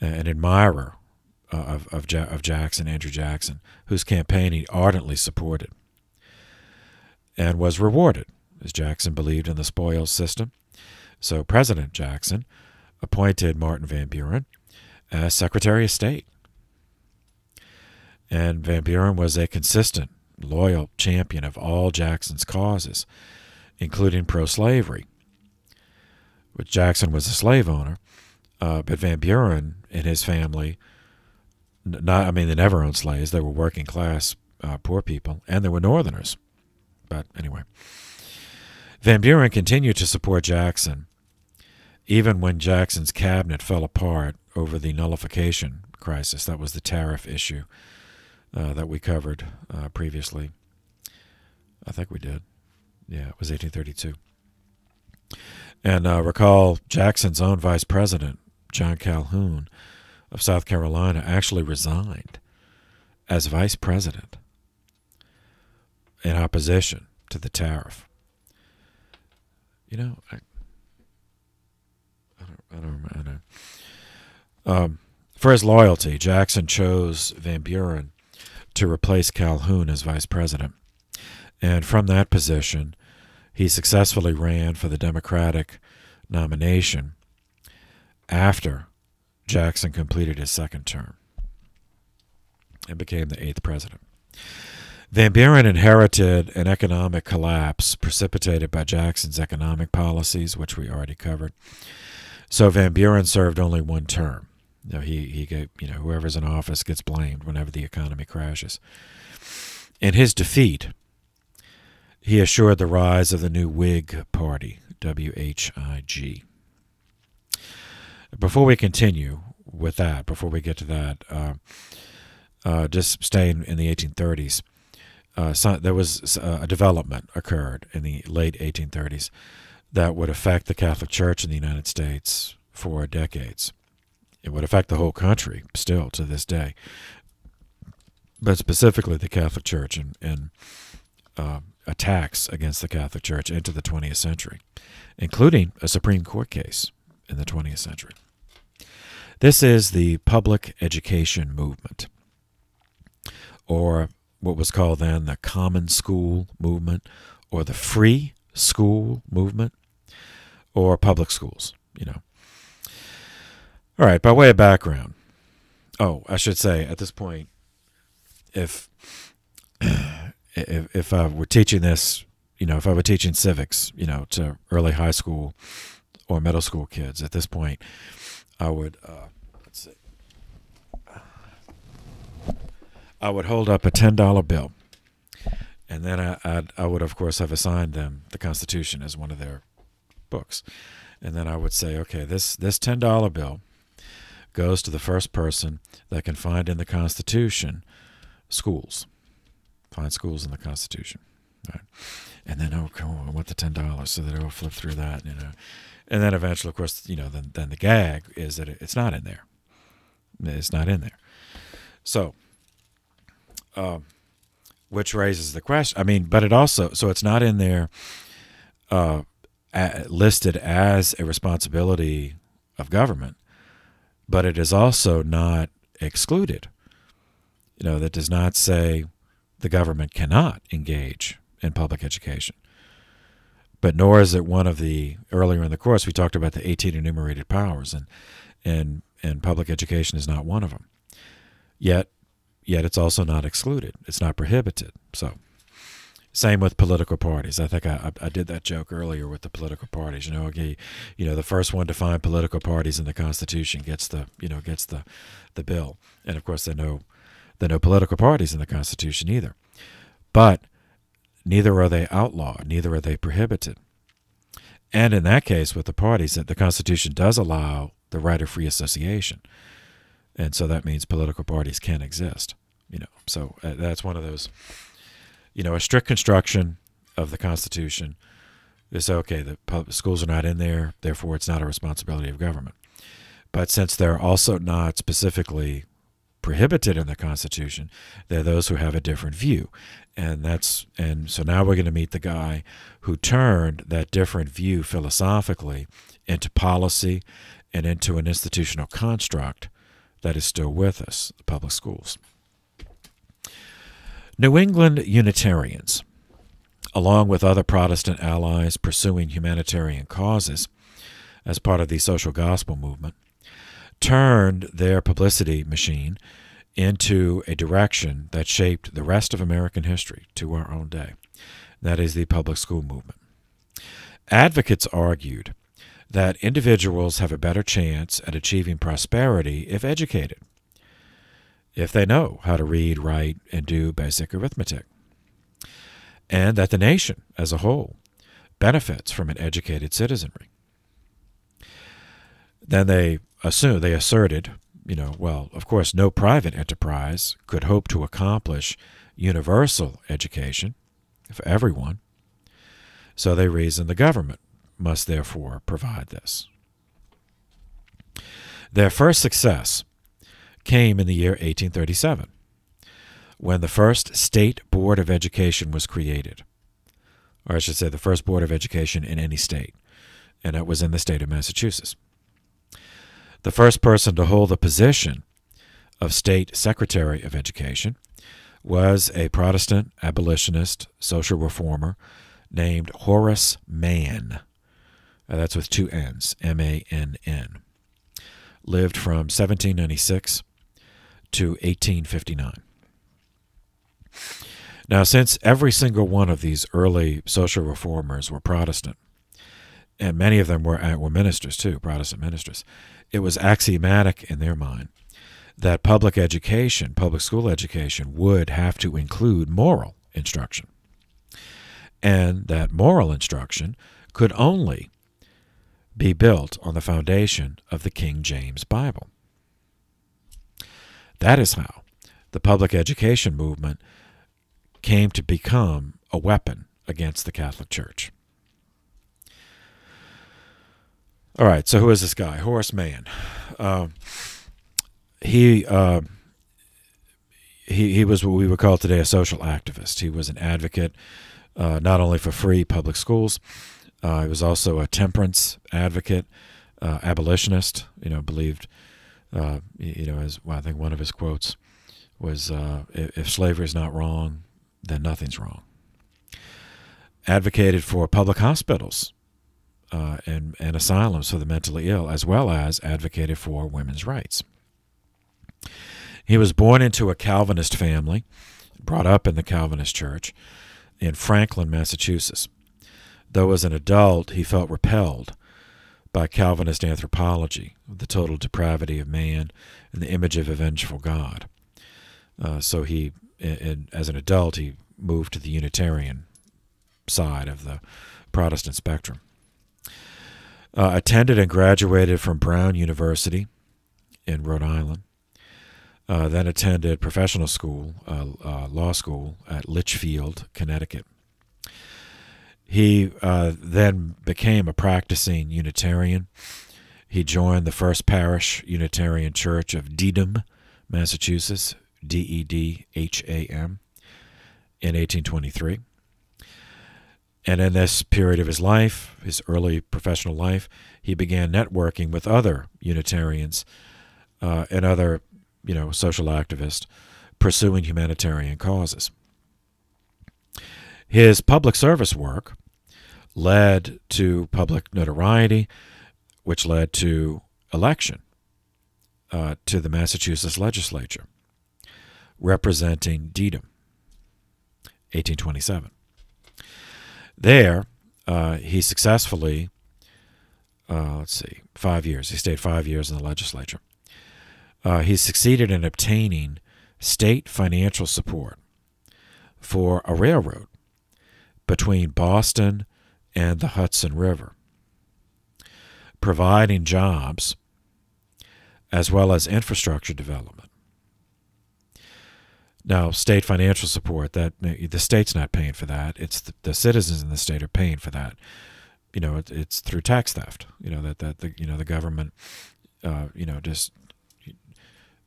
an admirer uh, of, of, of Jackson, Andrew Jackson, whose campaign he ardently supported and was rewarded, as Jackson believed in the spoils system. So President Jackson appointed Martin Van Buren as Secretary of State. And Van Buren was a consistent, loyal champion of all Jackson's causes, including pro slavery. But Jackson was a slave owner, uh, but Van Buren and his family, not I mean they never owned slaves. They were working class uh, poor people, and they were Northerners. But anyway, Van Buren continued to support Jackson, even when Jackson's cabinet fell apart over the nullification crisis. That was the tariff issue uh, that we covered uh, previously. I think we did. Yeah, it was 1832. And uh, recall Jackson's own vice president, John Calhoun of South Carolina, actually resigned as vice president in opposition to the tariff. You know, I, I don't, I don't, I don't. Um, for his loyalty, Jackson chose Van Buren to replace Calhoun as vice president. And from that position, he successfully ran for the Democratic nomination after Jackson completed his second term and became the eighth president. Van Buren inherited an economic collapse precipitated by Jackson's economic policies, which we already covered. So Van Buren served only one term. You know, he, he gave, you know, whoever's in office gets blamed whenever the economy crashes. In his defeat, he assured the rise of the new Whig Party, W-H-I-G. Before we continue with that, before we get to that, uh, uh, just staying in the 1830s, uh, there was uh, a development occurred in the late 1830s that would affect the Catholic Church in the United States for decades. It would affect the whole country still to this day, but specifically the Catholic Church and, and uh, attacks against the Catholic Church into the 20th century, including a Supreme Court case in the 20th century. This is the public education movement, or what was called then the common school movement or the free school movement or public schools, you know. All right, by way of background. Oh, I should say at this point, if (clears throat) if, if I were teaching this, you know, if I were teaching civics, you know, to early high school or middle school kids at this point, I would uh, let's see, I would hold up a ten dollar bill, and then I I'd, I would of course have assigned them the Constitution as one of their books, and then I would say, okay, this this ten dollar bill goes to the first person that can find in the Constitution schools, find schools in the Constitution, right? And then oh, cool, I want the ten dollars, so that I'll flip through that, you know, and then eventually, of course, you know, then then the gag is that it's not in there. It's not in there. So uh, which raises the question. I mean, but it also so it's not in there uh, listed as a responsibility of government, but it is also not excluded. You know, that does not say the government cannot engage in public education. but nor is it one of the earlier in the course we talked about the 18 enumerated powers, and and and public education is not one of them. Yet, yet it's also not excluded. It's not prohibited. So. Same with political parties. I think I, I did that joke earlier with the political parties. You know, you know, the first one to find political parties in the Constitution gets the you know gets the the bill, and of course there are no there no political parties in the Constitution either. But neither are they outlawed, neither are they prohibited. And in that case, with the parties, that the Constitution does allow the right of free association, and so that means political parties can exist. You know, so uh, that's one of those you know, a strict construction of the Constitution is okay. The public schools are not in there, therefore, it's not a responsibility of government. But since they're also not specifically prohibited in the Constitution, there are those who have a different view, and that's and so now we're going to meet the guy who turned that different view philosophically into policy and into an institutional construct that is still with us, the public schools. New England Unitarians, along with other Protestant allies pursuing humanitarian causes as part of the social gospel movement, turned their publicity machine into a direction that shaped the rest of American history to our own day. That is the public school movement. Advocates argued that individuals have a better chance at achieving prosperity if educated if they know how to read, write, and do basic arithmetic. And that the nation as a whole benefits from an educated citizenry. Then they assume they asserted, you know, well, of course, no private enterprise could hope to accomplish universal education for everyone. So they reasoned the government must therefore provide this. Their first success came in the year 1837, when the first State Board of Education was created. Or I should say, the first Board of Education in any state, and it was in the state of Massachusetts. The first person to hold the position of State Secretary of Education was a Protestant abolitionist social reformer named Horace Mann. Uh, that's with two N's, M A N N. Lived from 1796 to 1859. Now, since every single one of these early social reformers were Protestant, and many of them were, uh, were ministers too, Protestant ministers, it was axiomatic in their mind that public education, public school education, would have to include moral instruction. And that moral instruction could only be built on the foundation of the King James Bible. That is how the public education movement came to become a weapon against the Catholic Church. All right, so who is this guy? Horace Mann. Uh, he uh, he he was what we would call today a social activist. He was an advocate uh, not only for free public schools, uh, he was also a temperance advocate, uh, abolitionist. You know, believed uh, you know, as well, I think one of his quotes was, uh, "If slavery is not wrong, then nothing's wrong." Advocated for public hospitals uh, and and asylums for the mentally ill, as well as advocated for women's rights. He was born into a Calvinist family, brought up in the Calvinist church in Franklin, Massachusetts. Though as an adult he felt repelled by Calvinist anthropology, the total depravity of man and the image of a vengeful God. Uh, so he, in, in, as an adult, he moved to the Unitarian side of the Protestant spectrum. Uh, attended and graduated from Brown University in Rhode Island. Uh, then attended professional school, uh, uh, law school at Litchfield, Connecticut. He uh, then became a practicing Unitarian. He joined the First Parish Unitarian Church of Dedham, Massachusetts, D E D H A M, in 1823. And in this period of his life, his early professional life, he began networking with other Unitarians uh, and other, you know, social activists pursuing humanitarian causes. His public service work led to public notoriety, which led to election uh, to the Massachusetts legislature, representing Dedham, 1827. There, uh, he successfully, uh, let's see, five years. He stayed five years in the legislature. Uh, he succeeded in obtaining state financial support for a railroad between Boston and the Hudson River, providing jobs as well as infrastructure development. Now, state financial support that the state's not paying for that. It's the, the citizens in the state are paying for that. You know, it, it's through tax theft. You know that that the you know the government, uh, you know, just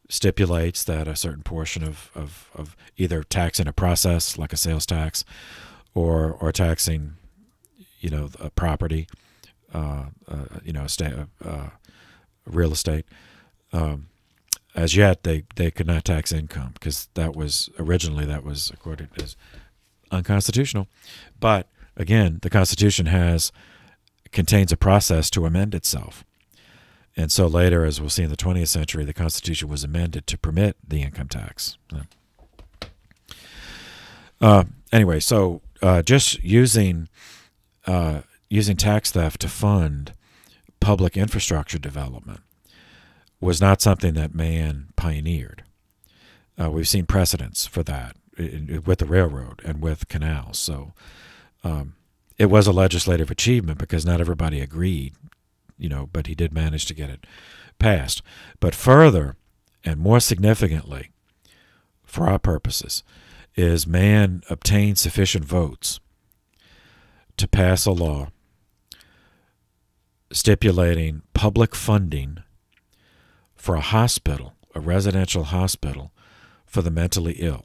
stipulates that a certain portion of, of, of either tax in a process like a sales tax, or or taxing, you know, a property, uh, uh, you know, uh, real estate. Um, as yet they, they could not tax income because that was originally that was accorded as unconstitutional. But again, the Constitution has contains a process to amend itself. And so later, as we'll see in the 20th century, the Constitution was amended to permit the income tax. Uh, anyway, so uh, just using uh, using tax theft to fund public infrastructure development was not something that Mann pioneered. Uh, we've seen precedents for that with the railroad and with canals. So um, it was a legislative achievement because not everybody agreed, you know, but he did manage to get it passed. But further and more significantly, for our purposes, is Mann obtained sufficient votes to pass a law stipulating public funding for a hospital, a residential hospital for the mentally ill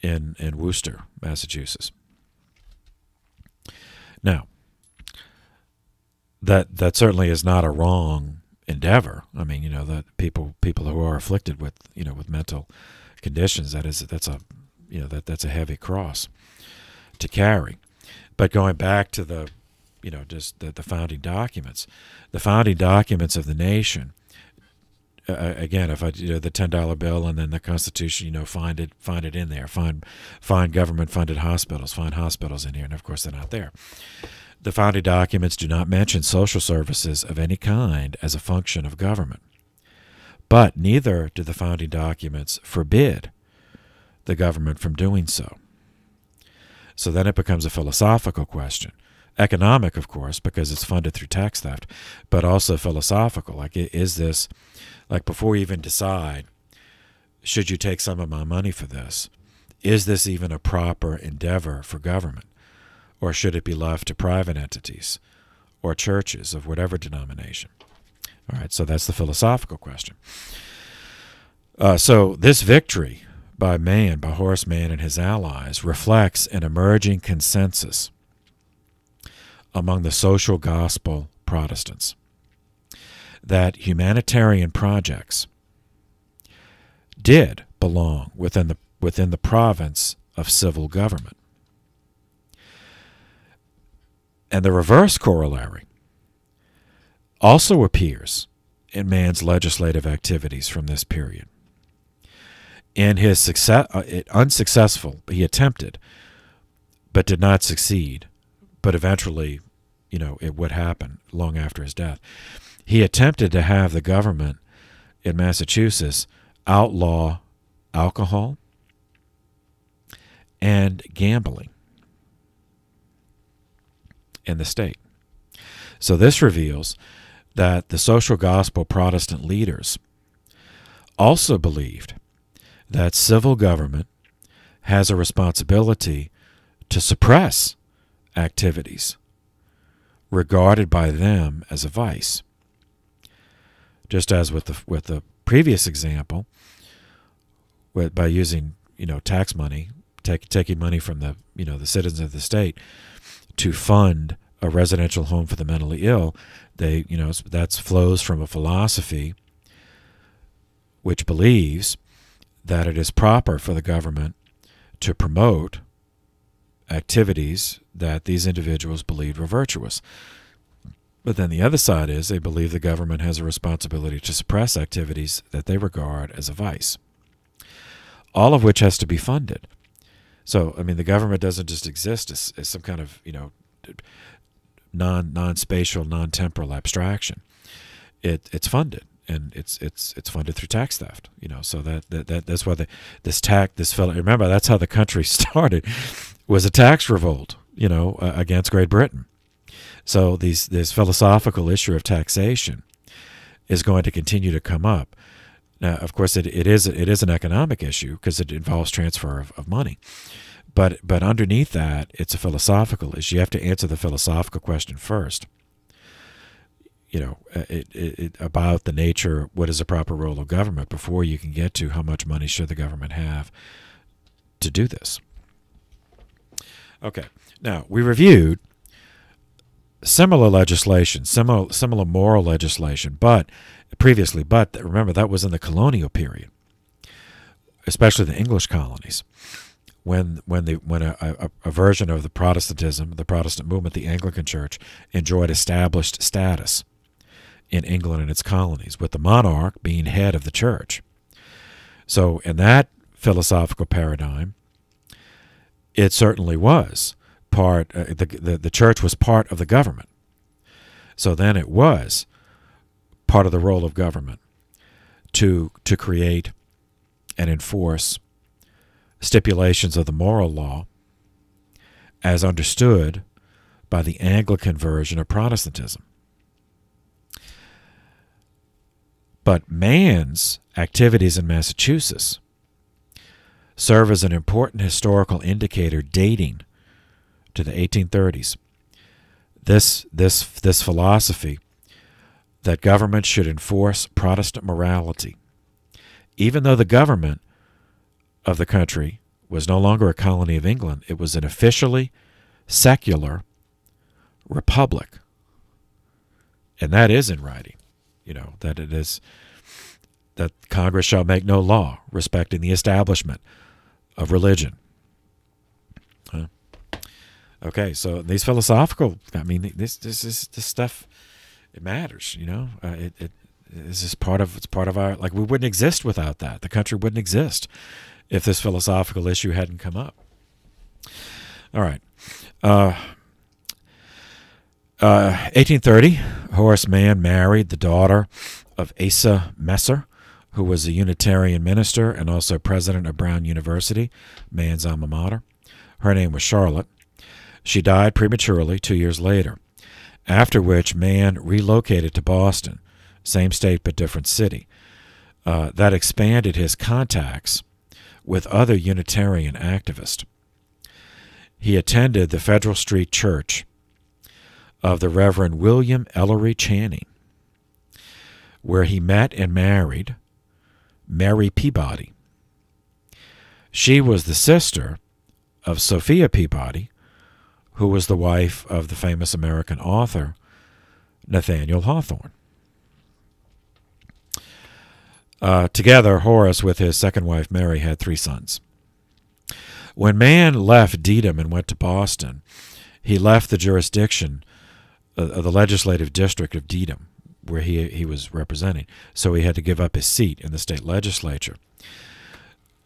in, in Worcester, Massachusetts. Now, that that certainly is not a wrong endeavor. I mean, you know, that people people who are afflicted with you know with mental conditions that is that's a you know that that's a heavy cross to carry. But going back to the you know just the, the founding documents, the founding documents of the nation uh, again, if I you know, the ten dollar bill and then the Constitution, you know, find it find it in there. Find find government funded hospitals. Find hospitals in here, and of course they're not there. The founding documents do not mention social services of any kind as a function of government, but neither do the founding documents forbid the government from doing so. So then it becomes a philosophical question economic, of course, because it's funded through tax theft, but also philosophical. Like, is this like before you even decide, should you take some of my money for this? Is this even a proper endeavor for government? Or should it be left to private entities or churches of whatever denomination? All right, so that's the philosophical question. Uh, so this victory by Mann, by Horace Mann and his allies, reflects an emerging consensus among the social gospel Protestants that humanitarian projects did belong within the within the province of civil government. And the reverse corollary also appears in Mann's legislative activities from this period. In his success, uh, unsuccessful, he attempted, but did not succeed, but eventually, you know, it would happen long after his death he attempted to have the government in Massachusetts outlaw alcohol and gambling in the state. So this reveals that the social gospel Protestant leaders also believed that civil government has a responsibility to suppress activities regarded by them as a vice. Just as with the with the previous example, with, by using you know tax money, take, taking money from the you know the citizens of the state to fund a residential home for the mentally ill, they you know that flows from a philosophy which believes that it is proper for the government to promote activities that these individuals believed were virtuous. But then the other side is they believe the government has a responsibility to suppress activities that they regard as a vice. All of which has to be funded. So, I mean, the government doesn't just exist as, as some kind of, you know, non non spatial, non temporal abstraction. It it's funded and it's it's it's funded through tax theft. You know, so that that, that that's why the this tax this fellow remember that's how the country (laughs) started was a tax revolt. You know, uh, against Great Britain. So these this philosophical issue of taxation is going to continue to come up. Now, of course, it, it is it is an economic issue because it involves transfer of, of money. But but underneath that, it's a philosophical issue. You have to answer the philosophical question first. You know, uh, it, it, it, about the nature, what is the proper role of government before you can get to how much money should the government have to do this. Okay, now we reviewed similar legislation, similar similar moral legislation, but previously, but remember that was in the colonial period, especially the English colonies when when the when a, a, a, version of the Protestantism, the Protestant movement, the Anglican Church, enjoyed established status in England and its colonies, with the monarch being head of the church. So, in that philosophical paradigm, it certainly was part. Uh, the, the the church was part of the government. So then it was part of the role of government to to create and enforce stipulations of the moral law as understood by the Anglican version of Protestantism. But Mann's activities in Massachusetts serve as an important historical indicator dating to the 1830s. This, this, this philosophy that government should enforce Protestant morality, even though the government of the country was no longer a colony of England. It was an officially secular republic. And that is in writing, you know, that it is that Congress shall make no law respecting the establishment of religion. Huh? Okay, so these philosophical, I mean, this this is this stuff, it matters, you know. Uh, it, it this is part of it's part of our like we wouldn't exist without that. The country wouldn't exist if this philosophical issue hadn't come up. All right. Uh, uh, 1830, Horace Mann married the daughter of Asa Messer, who was a Unitarian minister and also president of Brown University, Mann's alma mater. Her name was Charlotte. She died prematurely two years later, after which Mann relocated to Boston, same state but different city. Uh, that expanded his contacts with other Unitarian activists. He attended the Federal Street Church of the Reverend William Ellery Channing, where he met and married Mary Peabody. She was the sister of Sophia Peabody, who was the wife of the famous American author Nathaniel Hawthorne. Uh, together, Horace, with his second wife Mary, had three sons. When Mann left Dedham and went to Boston, he left the jurisdiction of the legislative district of Dedham, where he, he was representing, so he had to give up his seat in the state legislature.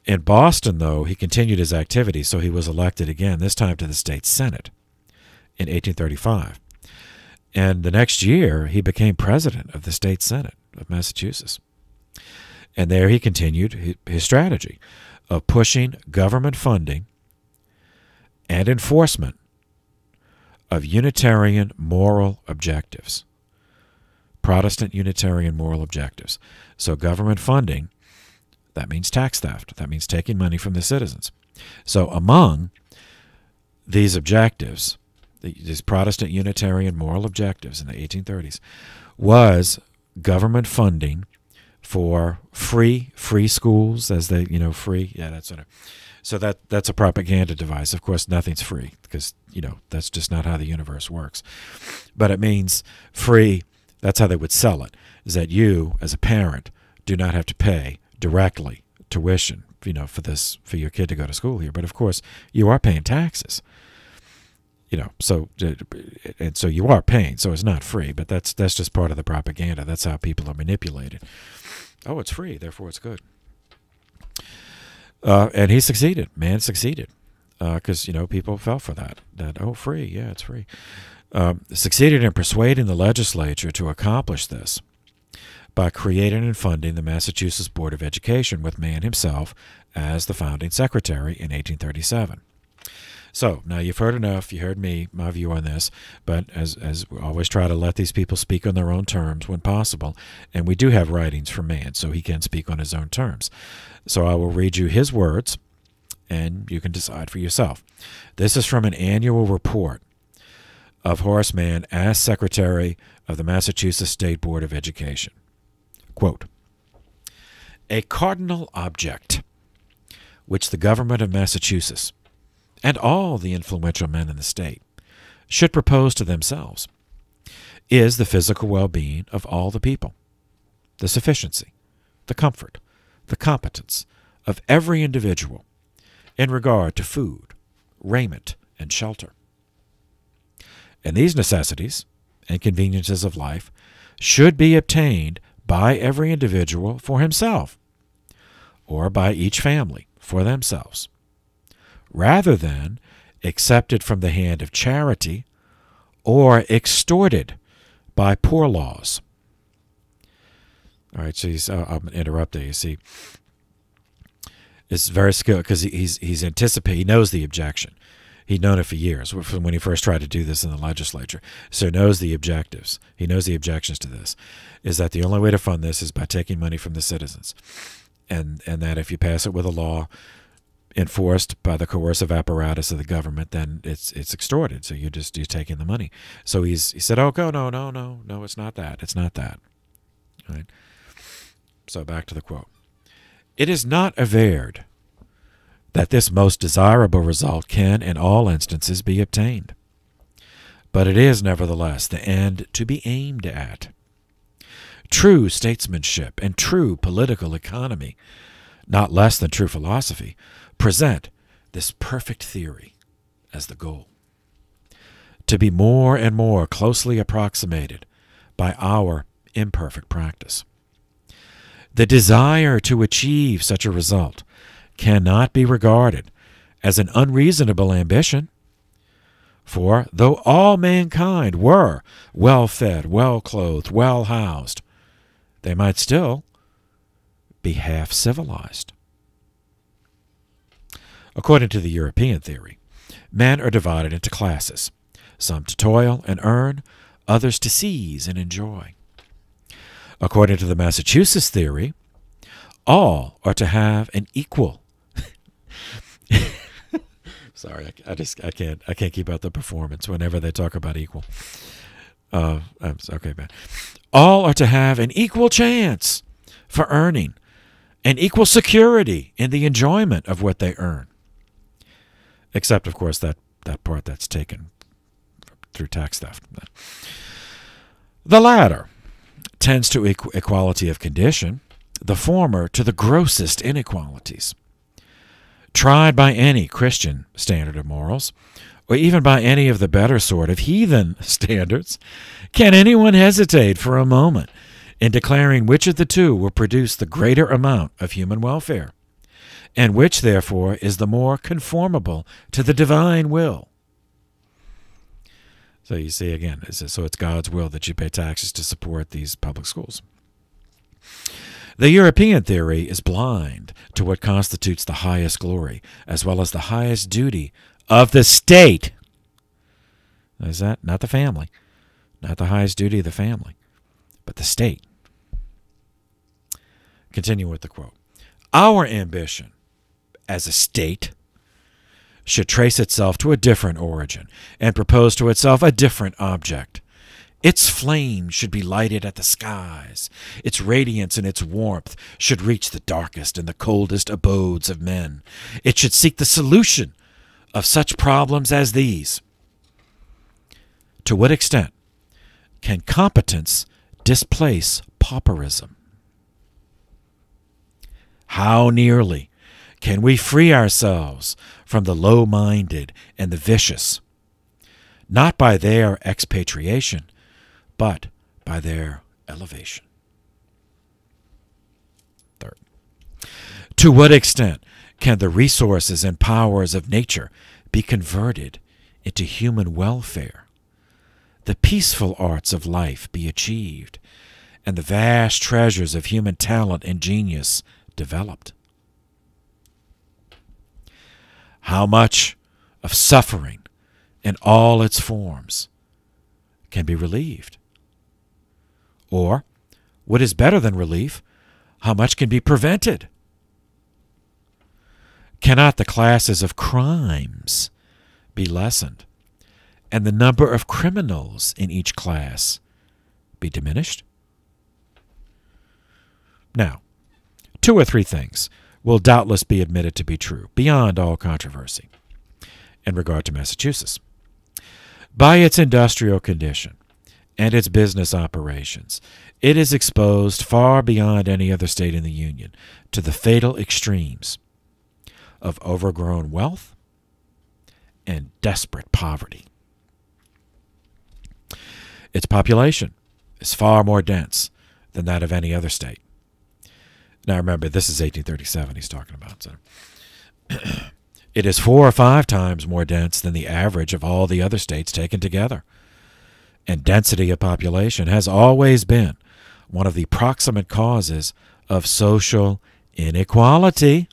In Boston, though, he continued his activities, so he was elected again, this time to the state senate in 1835. And the next year, he became president of the state senate of Massachusetts. And there he continued his strategy of pushing government funding and enforcement of Unitarian moral objectives. Protestant Unitarian moral objectives. So, government funding, that means tax theft. That means taking money from the citizens. So, among these objectives, these Protestant Unitarian moral objectives in the 1830s, was government funding for free free schools as they you know free yeah that's sort of so that that's a propaganda device of course nothing's free because you know that's just not how the universe works but it means free that's how they would sell it is that you as a parent do not have to pay directly tuition you know for this for your kid to go to school here but of course you are paying taxes you know, so uh, and so you are paying, so it's not free, but that's that's just part of the propaganda. That's how people are manipulated. Oh, it's free, therefore it's good. Uh, and he succeeded. Mann succeeded because uh, you know people fell for that. That oh, free, yeah, it's free. Um, succeeded in persuading the legislature to accomplish this by creating and funding the Massachusetts Board of Education with Mann himself as the founding secretary in 1837. So now you've heard enough. You heard me, my view on this. But as as we always try to let these people speak on their own terms when possible, and we do have writings from Mann, so he can speak on his own terms. So I will read you his words, and you can decide for yourself. This is from an annual report of Horace Mann as Secretary of the Massachusetts State Board of Education. Quote, a cardinal object which the government of Massachusetts and all the influential men in the state should propose to themselves is the physical well being of all the people, the sufficiency, the comfort, the competence of every individual in regard to food, raiment, and shelter. And these necessities and conveniences of life should be obtained by every individual for himself, or by each family for themselves, rather than accepted from the hand of charity or extorted by poor laws. All right, so he's, uh, I'm interrupting. You see, it's very skilled because he's he's anticipating. He knows the objection. He'd known it for years from when he first tried to do this in the legislature. So he knows the objectives. He knows the objections to this. Is that the only way to fund this is by taking money from the citizens, and and that if you pass it with a law enforced by the coercive apparatus of the government, then it's it's extorted. So you just you're taking the money. So he's he said, "Oh, go no no no no, it's not that. It's not that." Right. So back to the quote. It is not averred that this most desirable result can, in all instances, be obtained. But it is, nevertheless, the end to be aimed at. True statesmanship and true political economy, not less than true philosophy, present this perfect theory as the goal. To be more and more closely approximated by our imperfect practice. The desire to achieve such a result cannot be regarded as an unreasonable ambition. For though all mankind were well fed, well clothed, well housed, they might still be half civilized. According to the European theory, men are divided into classes some to toil and earn, others to seize and enjoy. According to the Massachusetts theory, all are to have an equal. (laughs) Sorry, I, I, just I can't I can't keep out the performance whenever they talk about equal. Uh, okay, man. All are to have an equal chance for earning, an equal security in the enjoyment of what they earn except of course that that part that's taken through tax theft. The latter tends to equality of condition, the former to the grossest inequalities. Tried by any Christian standard of morals, or even by any of the better sort of heathen (laughs) standards, can anyone hesitate for a moment in declaring which of the two will produce the greater amount of human welfare? And which, therefore, is the more conformable to the divine will. So you see again, so it's God's will that you pay taxes to support these public schools. The European theory is blind to what constitutes the highest glory, as well as the highest duty of the state. Is that not the family? Not the highest duty of the family, but the state. Continue with the quote. Our ambition as a state should trace itself to a different origin and propose to itself a different object. Its flame should be lighted at the skies. Its radiance and its warmth should reach the darkest and the coldest abodes of men. It should seek the solution of such problems as these. To what extent can competence displace pauperism? How nearly can we free ourselves from the low minded and the vicious? not by their expatriation, but by their elevation. Third, to what extent can the resources and powers of nature be converted into human welfare? The peaceful arts of life be achieved, and the vast treasures of human talent and genius developed? How much of suffering in all its forms can be relieved? Or, what is better than relief, how much can be prevented? Cannot the classes of crimes be lessened, and the number of criminals in each class be diminished? Now, two or three things will doubtless be admitted to be true, beyond all controversy, in regard to Massachusetts. By its industrial condition and its business operations, it is exposed far beyond any other state in the Union to the fatal extremes of overgrown wealth and desperate poverty. Its population is far more dense than that of any other state. Now remember, this is 1837 he's talking about. So (clears throat) it is four or five times more dense than the average of all the other states taken together. And density of population has always been one of the proximate causes of social inequality.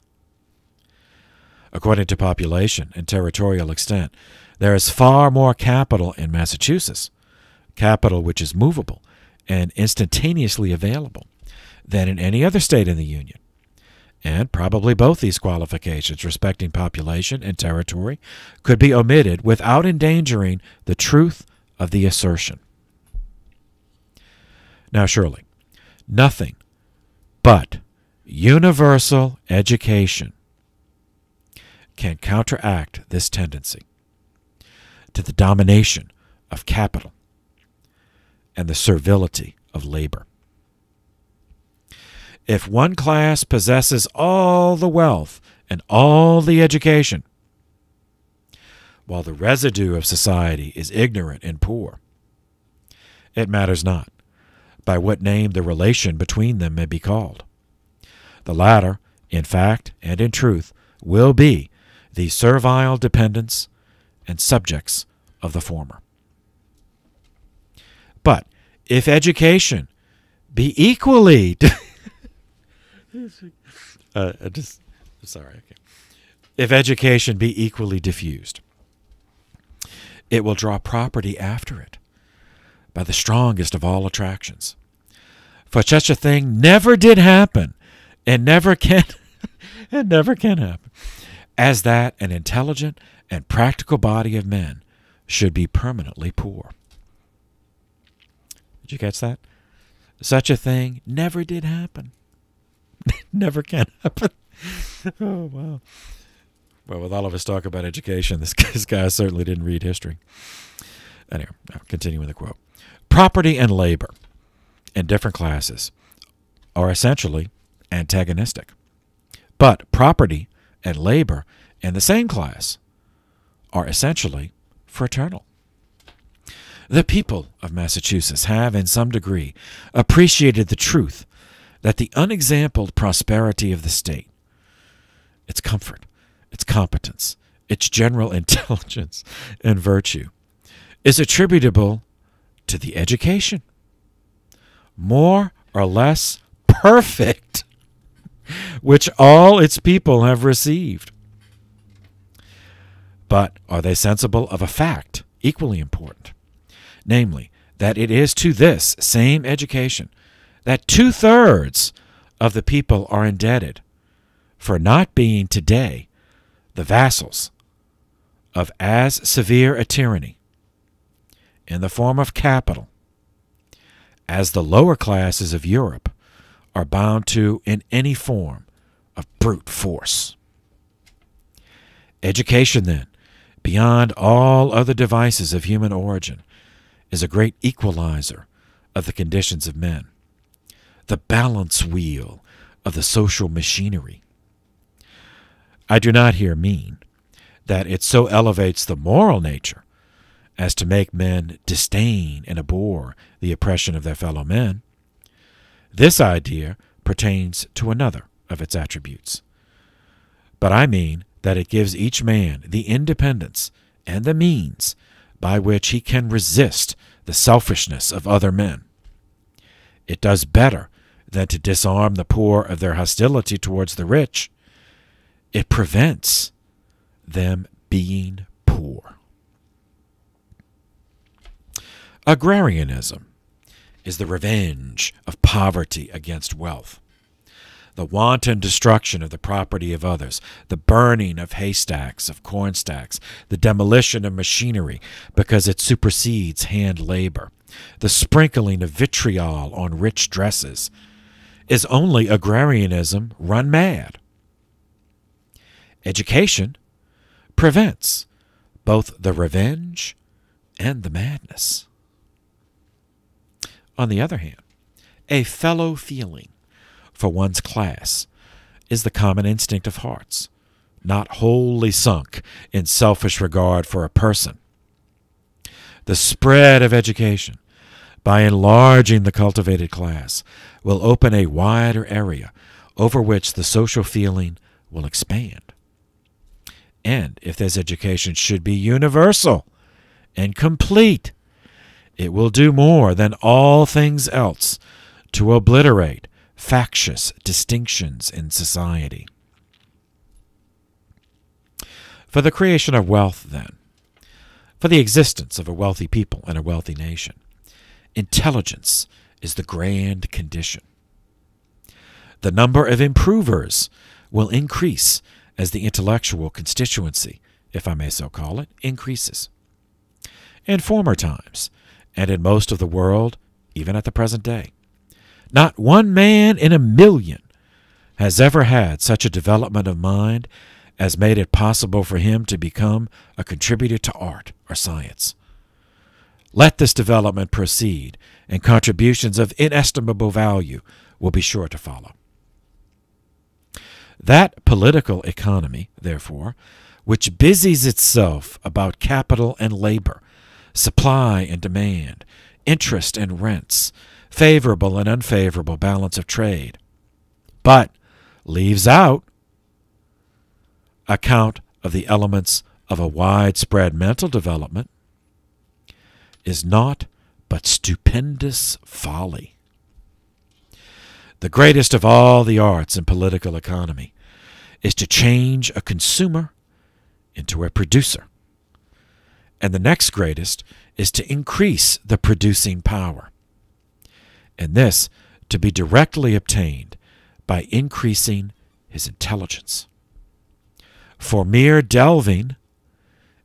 According to population and territorial extent, there is far more capital in Massachusetts, capital which is movable and instantaneously available, than in any other state in the Union. And probably both these qualifications respecting population and territory could be omitted without endangering the truth of the assertion. Now, surely, nothing but universal education can counteract this tendency to the domination of capital and the servility of labor. If one class possesses all the wealth and all the education, while the residue of society is ignorant and poor, it matters not by what name the relation between them may be called. The latter, in fact and in truth, will be the servile dependents and subjects of the former. But if education be equally (laughs) uh, just sorry. Okay. If education be equally diffused, it will draw property after it by the strongest of all attractions. For such a thing never did happen, and never can, (laughs) and never can happen, as that an intelligent and practical body of men should be permanently poor. Did you catch that? Such a thing never did happen. (laughs) never can happen. (laughs) oh wow. Well, with all of us talk about education, this, (laughs) this guy certainly didn't read history. Anyway, now continuing the quote. Property and labor in different classes are essentially antagonistic. But property and labor in the same class are essentially fraternal. The people of Massachusetts have, in some degree, appreciated the truth that the unexampled prosperity of the state, its comfort, its competence, its general (laughs) intelligence and virtue, is attributable to the education, more or less perfect, which all its people have received. But are they sensible of a fact equally important, namely, that it is to this same education that two thirds of the people are indebted for not being today the vassals of as severe a tyranny in the form of capital as the lower classes of Europe are bound to in any form of brute force. Education, then, beyond all other devices of human origin, is a great equalizer of the conditions of men the balance wheel of the social machinery. I do not here mean that it so elevates the moral nature as to make men disdain and abhor the oppression of their fellow men. This idea pertains to another of its attributes. But I mean that it gives each man the independence and the means by which he can resist the selfishness of other men. It does better than to disarm the poor of their hostility towards the rich. It prevents them being poor. Agrarianism is the revenge of poverty against wealth. The wanton destruction of the property of others, the burning of haystacks, of corn stacks, the demolition of machinery because it supersedes hand labor, the sprinkling of vitriol on rich dresses, is only agrarianism run mad. Education prevents both the revenge and the madness. On the other hand, a fellow feeling for one's class is the common instinct of hearts, not wholly sunk in selfish regard for a person. The spread of education, by enlarging the cultivated class, will open a wider area over which the social feeling will expand. And if this education should be universal and complete, it will do more than all things else to obliterate factious distinctions in society. For the creation of wealth, then, for the existence of a wealthy people and a wealthy nation, intelligence is the grand condition. The number of improvers will increase as the intellectual constituency, if I may so call it, increases. In former times, and in most of the world, even at the present day, not one man in a million has ever had such a development of mind as made it possible for him to become a contributor to art or science. Let this development proceed, and contributions of inestimable value will be sure to follow. That political economy, therefore, which busies itself about capital and labor, supply and demand, interest and rents, favorable and unfavorable balance of trade, but leaves out account of the elements of a widespread mental development, is naught but stupendous folly. The greatest of all the arts in political economy is to change a consumer into a producer. And the next greatest is to increase the producing power. And this to be directly obtained by increasing his intelligence. For mere delving,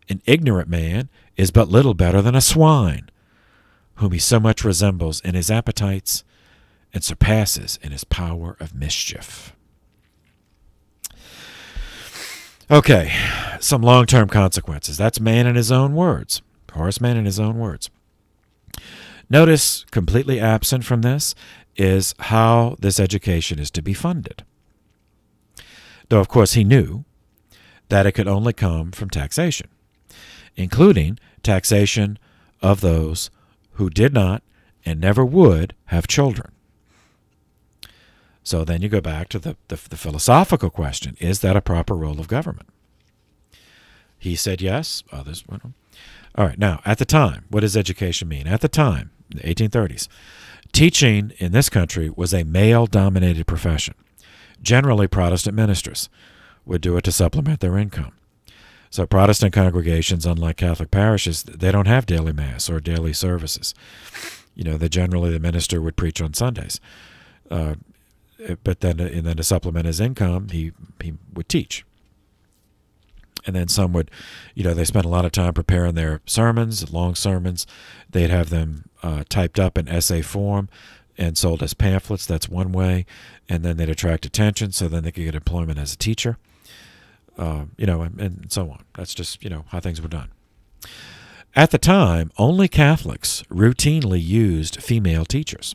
an ignorant man is but little better than a swine, whom he so much resembles in his appetites and surpasses in his power of mischief. Okay, some long term consequences. That's Mann in his own words. Horace Mann in his own words. Notice, completely absent from this, is how this education is to be funded. Though, of course, he knew that it could only come from taxation, including taxation of those who did not and never would have children. So then you go back to the, the, the, philosophical question is that a proper role of government? He said yes, others. All right, now, at the time, what does education mean? At the time, the 1830s, teaching in this country was a male dominated profession. Generally, Protestant ministers would do it to supplement their income. So, Protestant congregations, unlike Catholic parishes, they don't have daily Mass or daily services. You know, they generally, the minister would preach on Sundays. Uh, but then, and then to supplement his income, he, he would teach and then some would, you know, they spent a lot of time preparing their sermons, long sermons. They'd have them uh, typed up in essay form and sold as pamphlets. That's one way, and then they'd attract attention, so then they could get employment as a teacher. Uh, you know, and, and so on. That's just you know how things were done. At the time, only Catholics routinely used female teachers.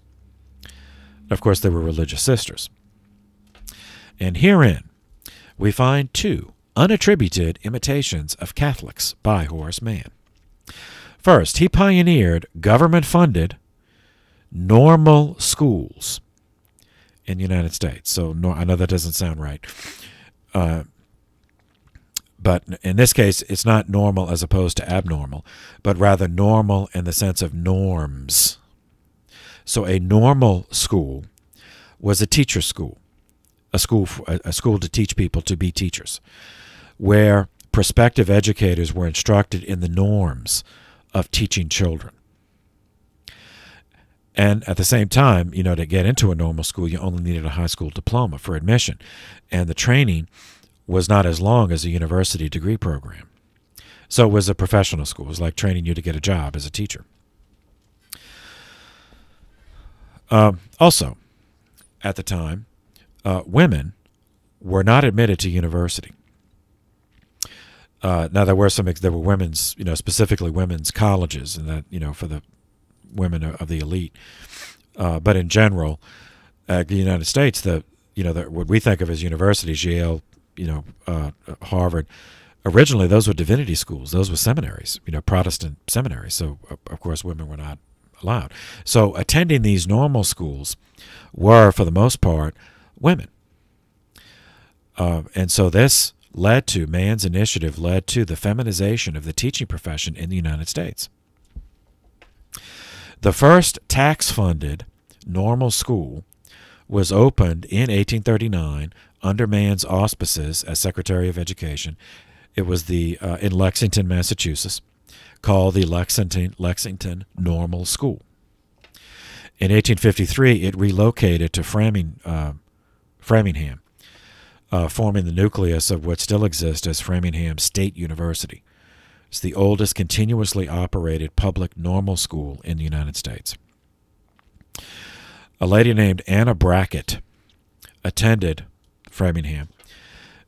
Of course, they were religious sisters. And herein, we find two unattributed imitations of Catholics by Horace Mann. First, he pioneered government funded normal schools in the United States. So no, I know that doesn't sound right. Uh, but in this case, it's not normal as opposed to abnormal, but rather normal in the sense of norms. So a normal school was a teacher school, a school for, a school to teach people to be teachers, where prospective educators were instructed in the norms of teaching children. And at the same time, you know, to get into a normal school, you only needed a high school diploma for admission. And the training was not as long as a university degree program. So it was a professional school. It was like training you to get a job as a teacher. Um, also, at the time, uh, women were not admitted to university. Uh, now there were some there were women's you know specifically women's colleges and that you know for the women of the elite, uh, but in general, uh, the United States the you know the, what we think of as universities Yale you know uh, Harvard originally those were divinity schools. Those were seminaries you know Protestant seminaries. So of course women were not allowed. So attending these normal schools were for the most part women. Uh, and so this led to Mann's initiative led to the feminization of the teaching profession in the United States. The first tax funded normal school was opened in 1839 under Mann's auspices as Secretary of Education. It was the uh, in Lexington, Massachusetts, called the Lexington Lexington Normal School. In 1853, it relocated to Framing, uh, Framingham, uh, forming the nucleus of what still exists as Framingham State University. It's the oldest continuously operated public normal school in the United States. A lady named Anna Brackett attended Framingham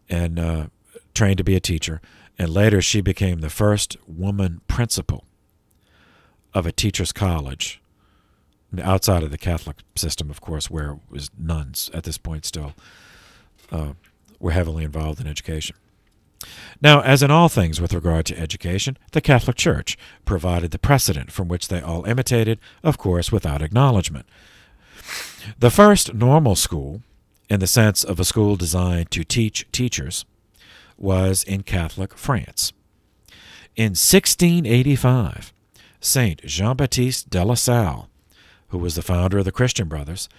and uh, trained to be a teacher, and later she became the first woman principal of a teacher's college outside of the Catholic system, of course, where it was nuns at this point still. Uh, were heavily involved in education. Now, as in all things with regard to education, the Catholic Church provided the precedent from which they all imitated, of course, without acknowledgement. The first normal school, in the sense of a school designed to teach teachers, was in Catholic France. In 1685, Saint Jean Baptiste de la Salle, who was the founder of the Christian Brothers,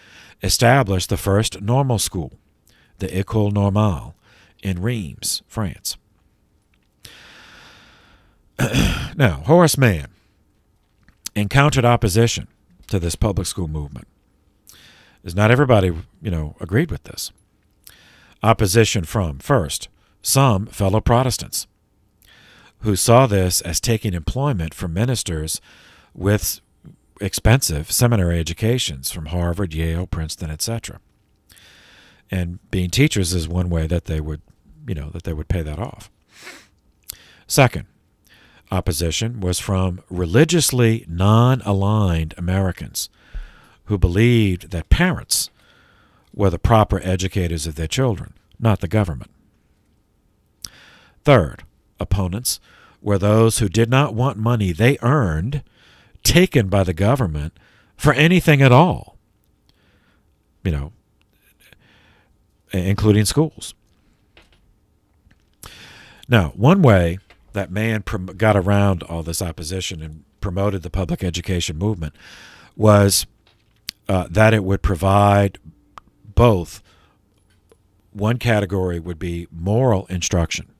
established the first normal school the École Normale in Reims, France. (clears throat) now, Horace Mann encountered opposition to this public school movement. As not everybody, you know, agreed with this. Opposition from, first, some fellow Protestants who saw this as taking employment from ministers with expensive seminary educations from Harvard, Yale, Princeton, etc and being teachers is one way that they would, you know, that they would pay that off. Second, opposition was from religiously non-aligned Americans who believed that parents were the proper educators of their children, not the government. Third, opponents were those who did not want money they earned taken by the government for anything at all. You know, including schools. Now, one way that Mann got around all this opposition and promoted the public education movement was uh, that it would provide both. One category would be moral instruction,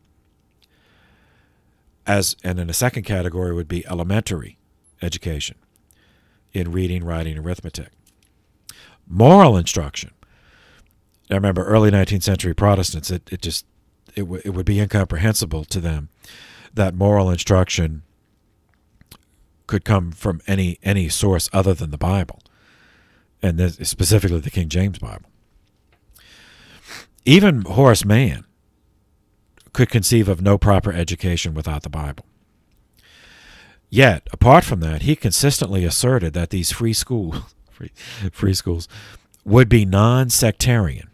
as and then a second category would be elementary education in reading, writing, arithmetic. Moral instruction I remember early 19th century Protestants, it, it just it, it would be incomprehensible to them that moral instruction could come from any any source other than the Bible, and this, specifically the King James Bible. Even Horace Mann could conceive of no proper education without the Bible. Yet, apart from that, he consistently asserted that these free schools, (laughs) free, free schools, would be non-sectarian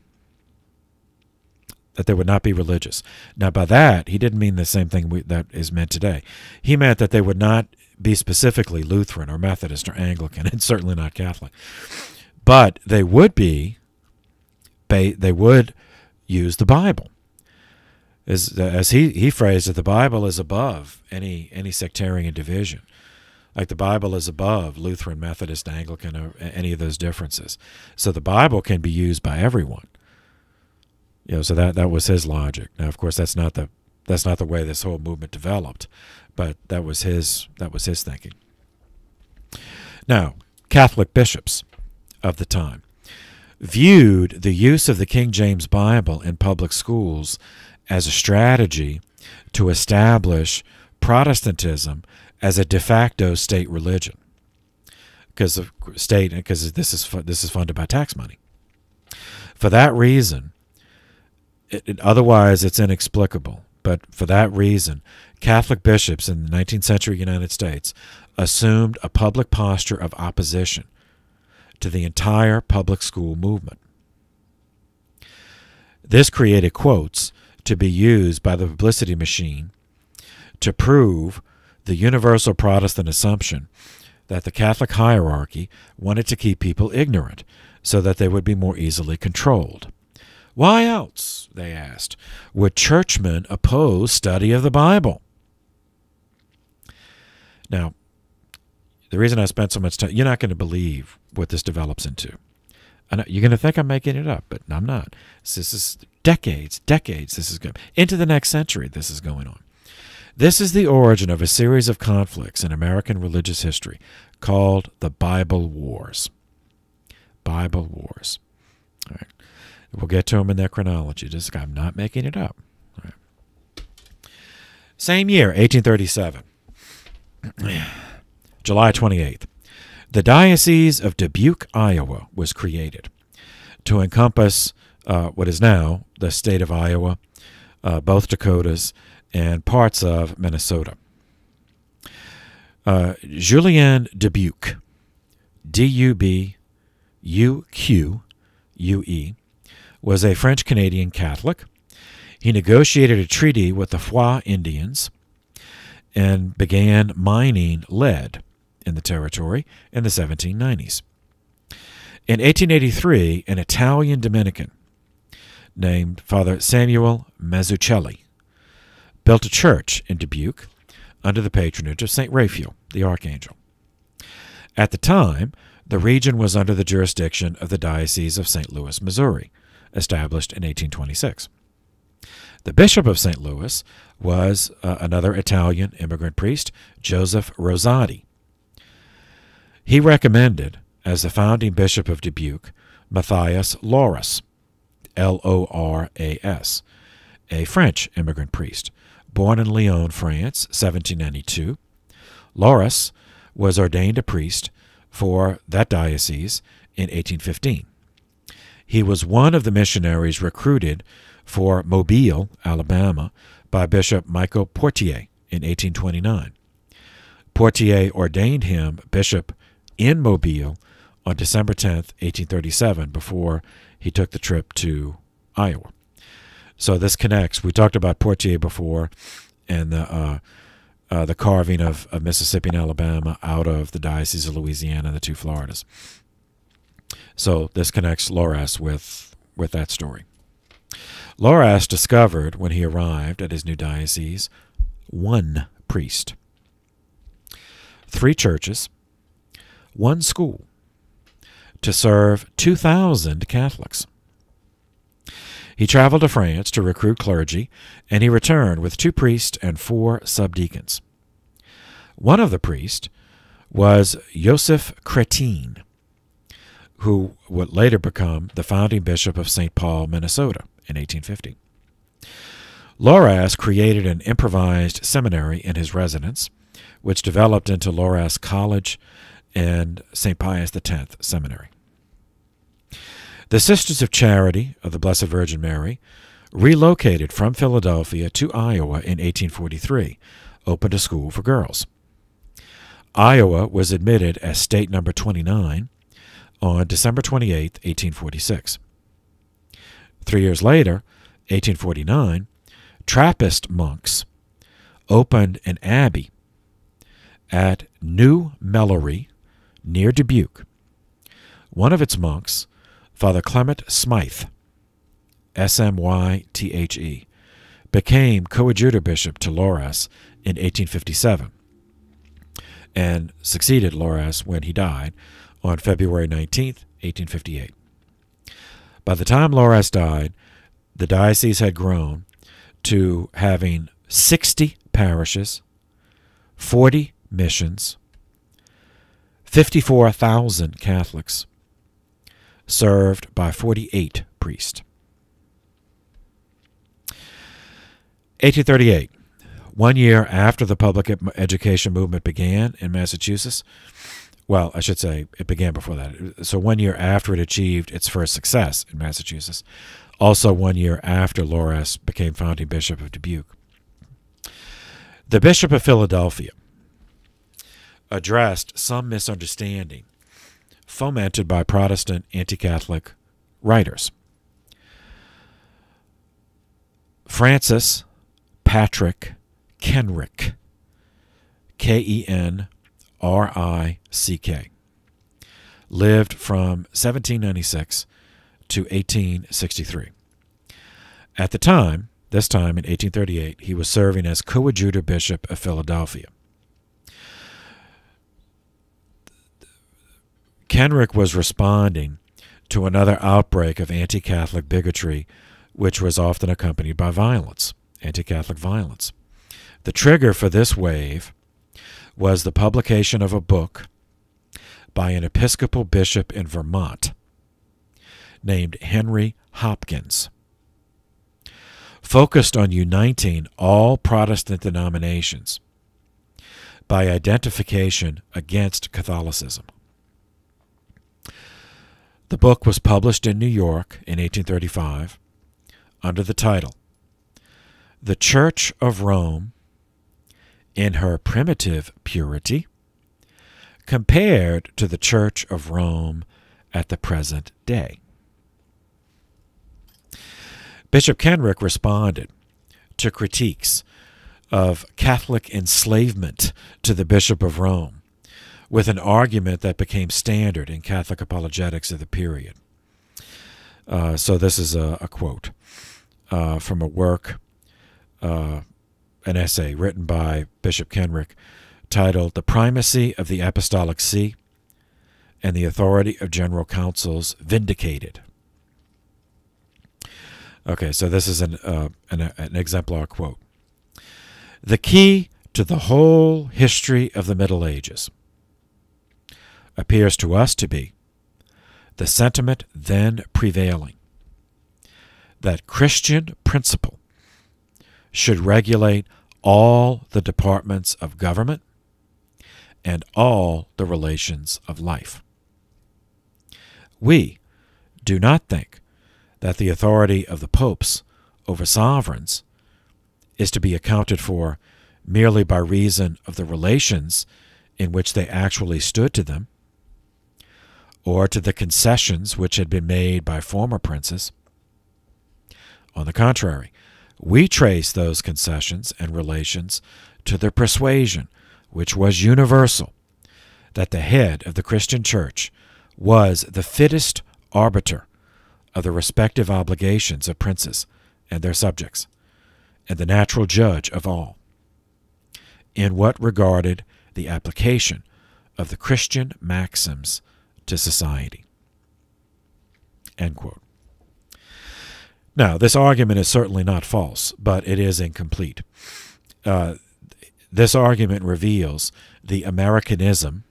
that they would not be religious. Now, by that, he didn't mean the same thing we, that is meant today. He meant that they would not be specifically Lutheran or Methodist or Anglican, (laughs) and certainly not Catholic. But they would be, they would use the Bible. As, as he, he phrased it, the Bible is above any, any sectarian division. Like the Bible is above Lutheran, Methodist, Anglican, or any of those differences. So the Bible can be used by everyone. You know, so that that was his logic. Now, of course, that's not the that's not the way this whole movement developed, but that was his that was his thinking. Now, Catholic bishops of the time viewed the use of the King James Bible in public schools as a strategy to establish Protestantism as a de facto state religion because of state because this is this is funded by tax money. For that reason, it, it, otherwise it's inexplicable. But for that reason, Catholic bishops in the 19th century United States assumed a public posture of opposition to the entire public school movement. This created quotes to be used by the publicity machine to prove the universal Protestant assumption that the Catholic hierarchy wanted to keep people ignorant so that they would be more easily controlled. Why else, they asked, would churchmen oppose study of the Bible? Now, the reason I spent so much time, you're not going to believe what this develops into. You're going to think I'm making it up, but I'm not. This is decades, decades, this is going into the next century, this is going on. This is the origin of a series of conflicts in American religious history called the Bible Wars. Bible Wars. All right. We'll get to them in their chronology. Just, I'm not making it up. Same year, 1837, (clears throat) July 28th, the Diocese of Dubuque, Iowa was created to encompass uh, what is now the state of Iowa, uh, both Dakotas, and parts of Minnesota. Uh, Julien Dubuque, D U B U Q U E, was a French Canadian Catholic. He negotiated a treaty with the Fwa Indians and began mining lead in the territory in the 1790s. In 1883, an Italian Dominican named Father Samuel Mazzucchelli built a church in Dubuque under the patronage of St. Raphael, the Archangel. At the time, the region was under the jurisdiction of the Diocese of St. Louis, Missouri, established in 1826. The Bishop of St. Louis was uh, another Italian immigrant priest, Joseph Rosati. He recommended, as the founding bishop of Dubuque, Matthias Loras, L O R A S, a French immigrant priest, born in Lyon, France, 1792. Loras was ordained a priest for that diocese in 1815. He was one of the missionaries recruited for Mobile, Alabama, by Bishop Michael Portier in 1829. Portier ordained him bishop in Mobile on December 10, 1837, before he took the trip to Iowa. So this connects. We talked about Portier before and the, uh, uh, the carving of, of Mississippi and Alabama out of the Diocese of Louisiana and the two Floridas. So this connects Loras with, with that story. Loras discovered when he arrived at his new diocese one priest, three churches, one school to serve 2,000 Catholics. He traveled to France to recruit clergy, and he returned with two priests and four subdeacons. One of the priests was Joseph Crétin, who would later become the founding bishop of St. Paul, Minnesota in 1850. Loras created an improvised seminary in his residence, which developed into Loras College and St. Pius X Seminary. The Sisters of Charity of the Blessed Virgin Mary relocated from Philadelphia to Iowa in 1843, opened a school for girls. Iowa was admitted as state number 29 on December 28, 1846. Three years later, 1849, Trappist monks opened an abbey at New Melleray near Dubuque. One of its monks, Father Clement Smythe, S M Y T H E, became coadjutor bishop to Loras in 1857 and succeeded Loras when he died on February 19, 1858. By the time Loras died, the diocese had grown to having 60 parishes, 40 missions, 54,000 Catholics, served by 48 priests. 1838, one year after the public education movement began in Massachusetts, well, I should say it began before that. So one year after it achieved its first success in Massachusetts, also one year after Loras became founding bishop of Dubuque. The Bishop of Philadelphia addressed some misunderstanding fomented by Protestant anti Catholic writers. Francis Patrick Kenrick, K E N R I C K, lived from 1796 to 1863. At the time, this time in 1838, he was serving as coadjutor bishop of Philadelphia. Kenrick was responding to another outbreak of anti Catholic bigotry, which was often accompanied by violence, anti Catholic violence. The trigger for this wave was the publication of a book by an Episcopal bishop in Vermont named Henry Hopkins, focused on uniting all Protestant denominations by identification against Catholicism. The book was published in New York in 1835 under the title The Church of Rome in her primitive purity compared to the Church of Rome at the present day. Bishop Kenrick responded to critiques of Catholic enslavement to the Bishop of Rome with an argument that became standard in Catholic apologetics of the period. Uh, so, this is a, a quote uh, from a work uh, an essay written by Bishop Kenrick titled The Primacy of the Apostolic See and the Authority of General Councils Vindicated. Okay, so this is an, uh, an, an exemplar quote. The key to the whole history of the Middle Ages appears to us to be the sentiment then prevailing that Christian principle should regulate all the departments of government and all the relations of life. We do not think that the authority of the popes over sovereigns is to be accounted for merely by reason of the relations in which they actually stood to them, or to the concessions which had been made by former princes. On the contrary, we trace those concessions and relations to the persuasion, which was universal, that the head of the Christian Church was the fittest arbiter of the respective obligations of princes and their subjects, and the natural judge of all, in what regarded the application of the Christian maxims to society. End quote. Now, this argument is certainly not false, but it is incomplete. Uh, this argument reveals the Americanism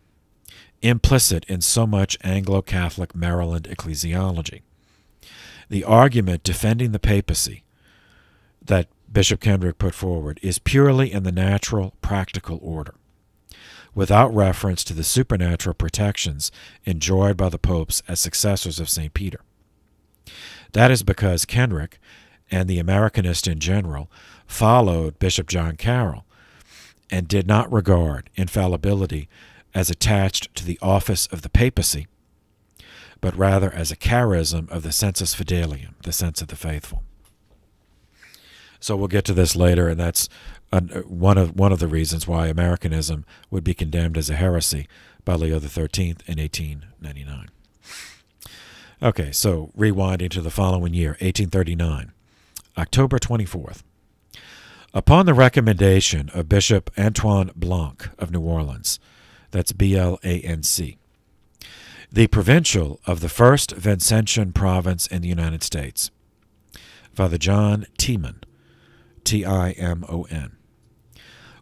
implicit in so much Anglo Catholic Maryland ecclesiology. The argument defending the papacy that Bishop Kenrick put forward is purely in the natural, practical order, without reference to the supernatural protections enjoyed by the popes as successors of St. Peter. That is because Kenrick and the Americanists in general followed Bishop John Carroll and did not regard infallibility as attached to the office of the papacy, but rather as a charism of the sensus fidelium, the sense of the faithful. So we'll get to this later, and that's one of one of the reasons why Americanism would be condemned as a heresy by Leo XIII in 1899. Okay, so rewinding to the following year, 1839, October 24th. Upon the recommendation of Bishop Antoine Blanc of New Orleans, that's B L A N C, the provincial of the First Vincentian province in the United States, Father John Timon, T I M O N,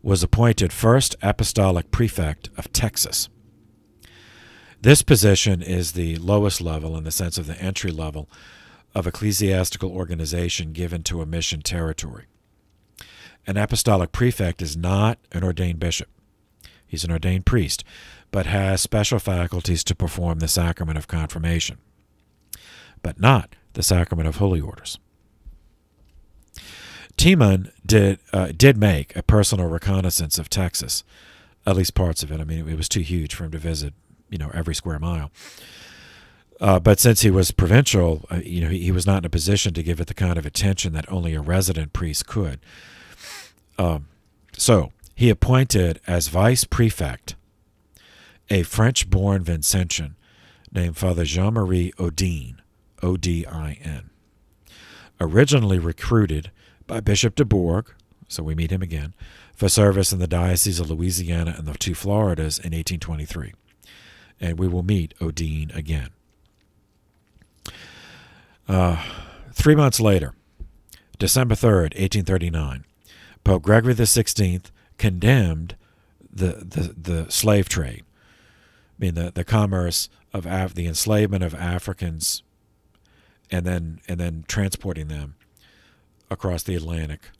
was appointed First Apostolic Prefect of Texas. This position is the lowest level in the sense of the entry level of ecclesiastical organization given to a mission territory. An apostolic prefect is not an ordained bishop. He's an ordained priest, but has special faculties to perform the sacrament of confirmation, but not the sacrament of holy orders. Timon did uh, did make a personal reconnaissance of Texas, at least parts of it. I mean, it was too huge for him to visit, you know, every square mile. Uh, but since he was provincial, uh, you know, he, he, was not in a position to give it the kind of attention that only a resident priest could. Um, so he appointed as vice prefect a French-born Vincentian named Father Jean-Marie Odin, O-D-I-N, originally recruited by Bishop DuBourg, so we meet him again, for service in the Diocese of Louisiana and the two Floridas in 1823. And we will meet Odin again. Uh, three months later, December 3rd, 1839, Pope Gregory XVI condemned the, the, the slave trade, I mean the, the commerce of Af- the enslavement of Africans and then and then transporting them across the Atlantic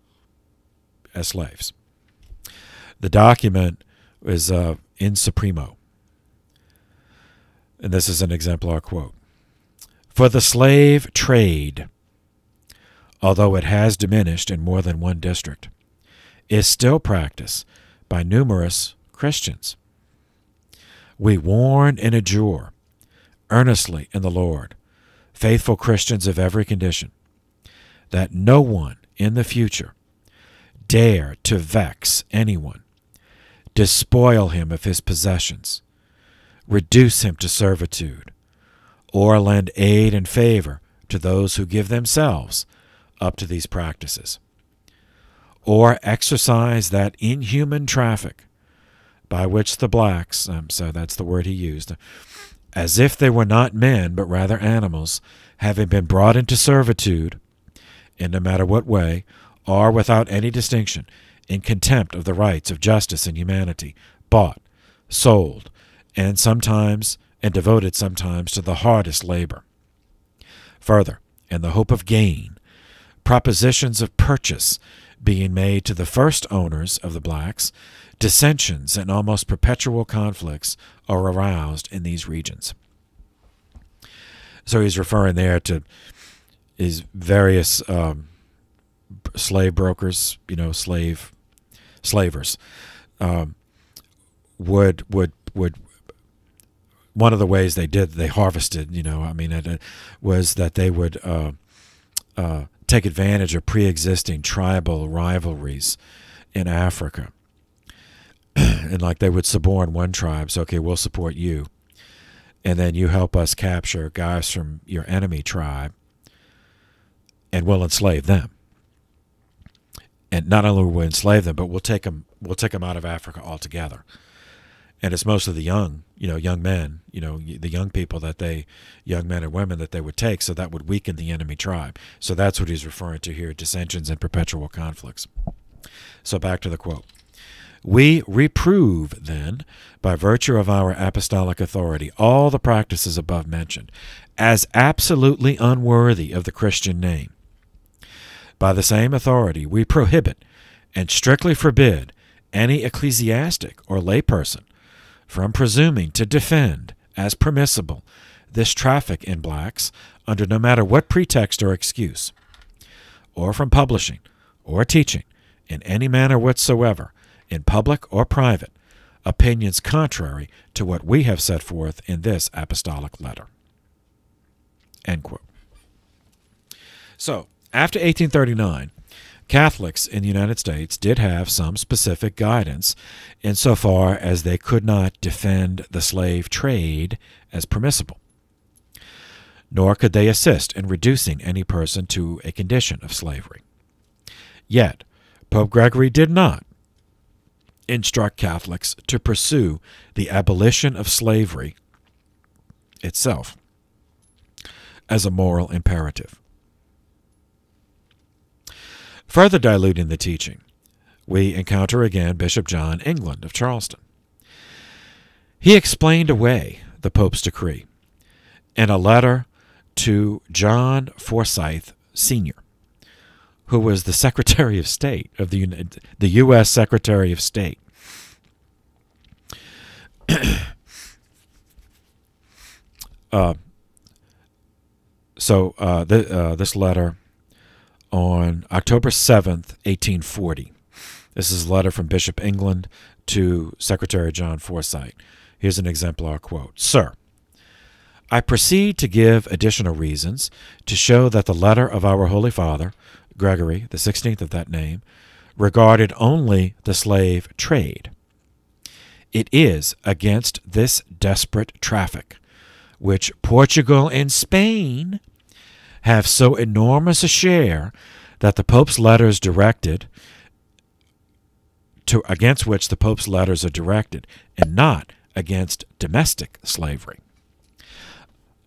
as slaves. The document is uh, in Supremo. And this is an exemplar quote. For the slave trade, although it has diminished in more than one district, is still practiced by numerous Christians. We warn and adjure earnestly in the Lord, faithful Christians of every condition, that no one in the future dare to vex anyone, despoil him of his possessions, reduce him to servitude, or lend aid and favor to those who give themselves up to these practices, or exercise that inhuman traffic by which the blacks, um, so that's the word he used, as if they were not men but rather animals, having been brought into servitude, in no matter what way, are without any distinction, in contempt of the rights of justice and humanity, bought, sold, and sometimes and devoted sometimes to the hardest labor. Further, in the hope of gain, propositions of purchase being made to the first owners of the blacks, dissensions and almost perpetual conflicts are aroused in these regions. So he's referring there to is various um, slave brokers, you know, slave slavers, um, would would would one of the ways they did they harvested, you know, I mean, it, it was that they would uh, uh, take advantage of pre-existing tribal rivalries in Africa, (clears throat) and like they would suborn one tribe, so okay, we'll support you, and then you help us capture guys from your enemy tribe and we'll enslave them. And not only will we enslave them, but we'll take them we'll take them out of Africa altogether. And it's mostly the young, you know, young men, you know, the young people that they, young men and women that they would take, so that would weaken the enemy tribe. So that's what he's referring to here: dissensions and perpetual conflicts. So back to the quote. We reprove, then, by virtue of our apostolic authority, all the practices above mentioned, as absolutely unworthy of the Christian name, by the same authority, we prohibit and strictly forbid any ecclesiastic or layperson from presuming to defend as permissible this traffic in blacks under no matter what pretext or excuse, or from publishing or teaching in any manner whatsoever, in public or private, opinions contrary to what we have set forth in this apostolic letter. So, after 1839, Catholics in the United States did have some specific guidance insofar as they could not defend the slave trade as permissible, nor could they assist in reducing any person to a condition of slavery. Yet, Pope Gregory did not instruct Catholics to pursue the abolition of slavery itself as a moral imperative. Further diluting the teaching, we encounter again Bishop John England of Charleston. He explained away the Pope's decree in a letter to John Forsyth Sr., who was the Secretary of State of the, the U.S. Secretary of State. (clears throat) uh, so uh, uh, this letter on October 7th, 1840. This is a letter from Bishop England to Secretary John Forsyth. Here's an exemplar quote Sir, I proceed to give additional reasons to show that the letter of our Holy Father, Gregory, the 16th of that name, regarded only the slave trade. It is against this desperate traffic, which Portugal and Spain have so enormous a share that the Pope's letters directed to against which the Pope's letters are directed, and not against domestic slavery,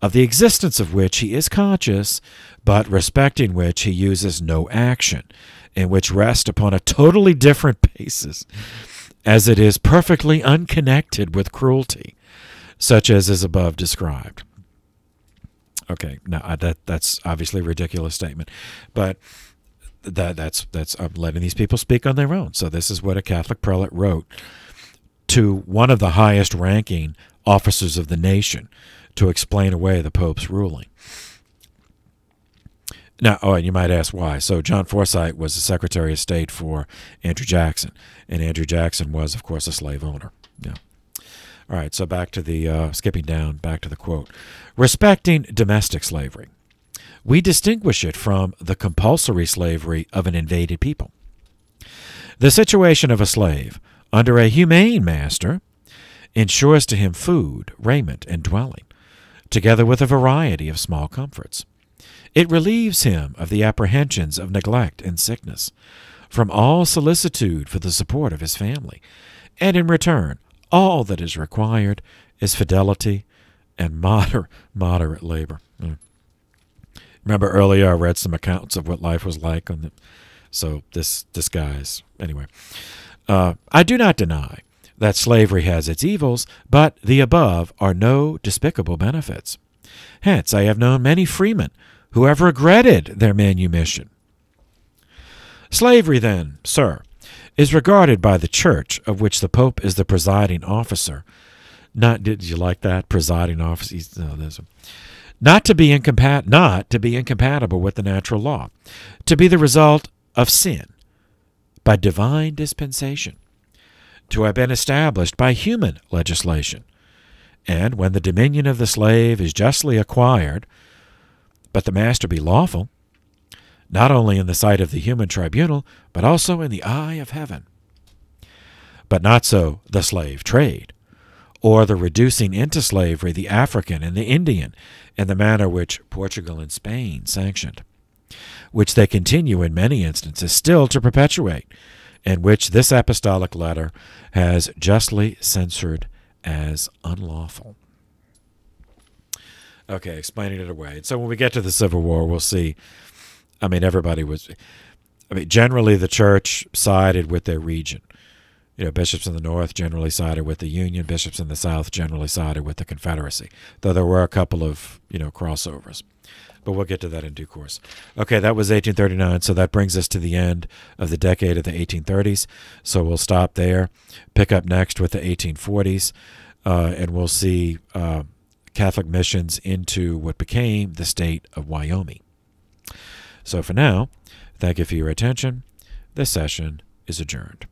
of the existence of which he is conscious, but respecting which he uses no action, and which rest upon a totally different basis, as it is perfectly unconnected with cruelty, such as is above described. Okay, now that that's obviously a ridiculous statement, but that that's that's I'm letting these people speak on their own. So this is what a Catholic prelate wrote to one of the highest ranking officers of the nation to explain away the Pope's ruling. Now, oh, and you might ask why. So John Forsyth was the Secretary of State for Andrew Jackson, and Andrew Jackson was, of course, a slave owner. All right, so back to the, uh, skipping down, back to the quote. Respecting domestic slavery, we distinguish it from the compulsory slavery of an invaded people. The situation of a slave under a humane master ensures to him food, raiment, and dwelling, together with a variety of small comforts. It relieves him of the apprehensions of neglect and sickness, from all solicitude for the support of his family, and in return all that is required is fidelity and moder- moderate labor. Mm. Remember earlier I read some accounts of what life was like on the so this this guy's anyway. Uh, I do not deny that slavery has its evils, but the above are no despicable benefits. Hence, I have known many freemen who have regretted their manumission. Slavery, then, sir, is regarded by the church, of which the Pope is the presiding officer. Not did you like that presiding officer? No, there's a, not to be incompat not to be incompatible with the natural law, to be the result of sin by divine dispensation, to have been established by human legislation, and when the dominion of the slave is justly acquired, but the master be lawful, not only in the sight of the human tribunal, but also in the eye of heaven. But not so the slave trade, or the reducing into slavery the African and the Indian in the manner which Portugal and Spain sanctioned, which they continue in many instances still to perpetuate, and which this apostolic letter has justly censured as unlawful. Okay, explaining it away. So when we get to the Civil War, we'll see I mean, everybody was. I mean, generally the church sided with their region. You know, bishops in the north generally sided with the Union. Bishops in the south generally sided with the Confederacy. Though there were a couple of you know crossovers, but we'll get to that in due course. Okay, that was 1839. So that brings us to the end of the decade of the 1830s. So we'll stop there. Pick up next with the 1840s, uh, and we'll see uh, Catholic missions into what became the state of Wyoming. So for now, thank you for your attention. This session is adjourned.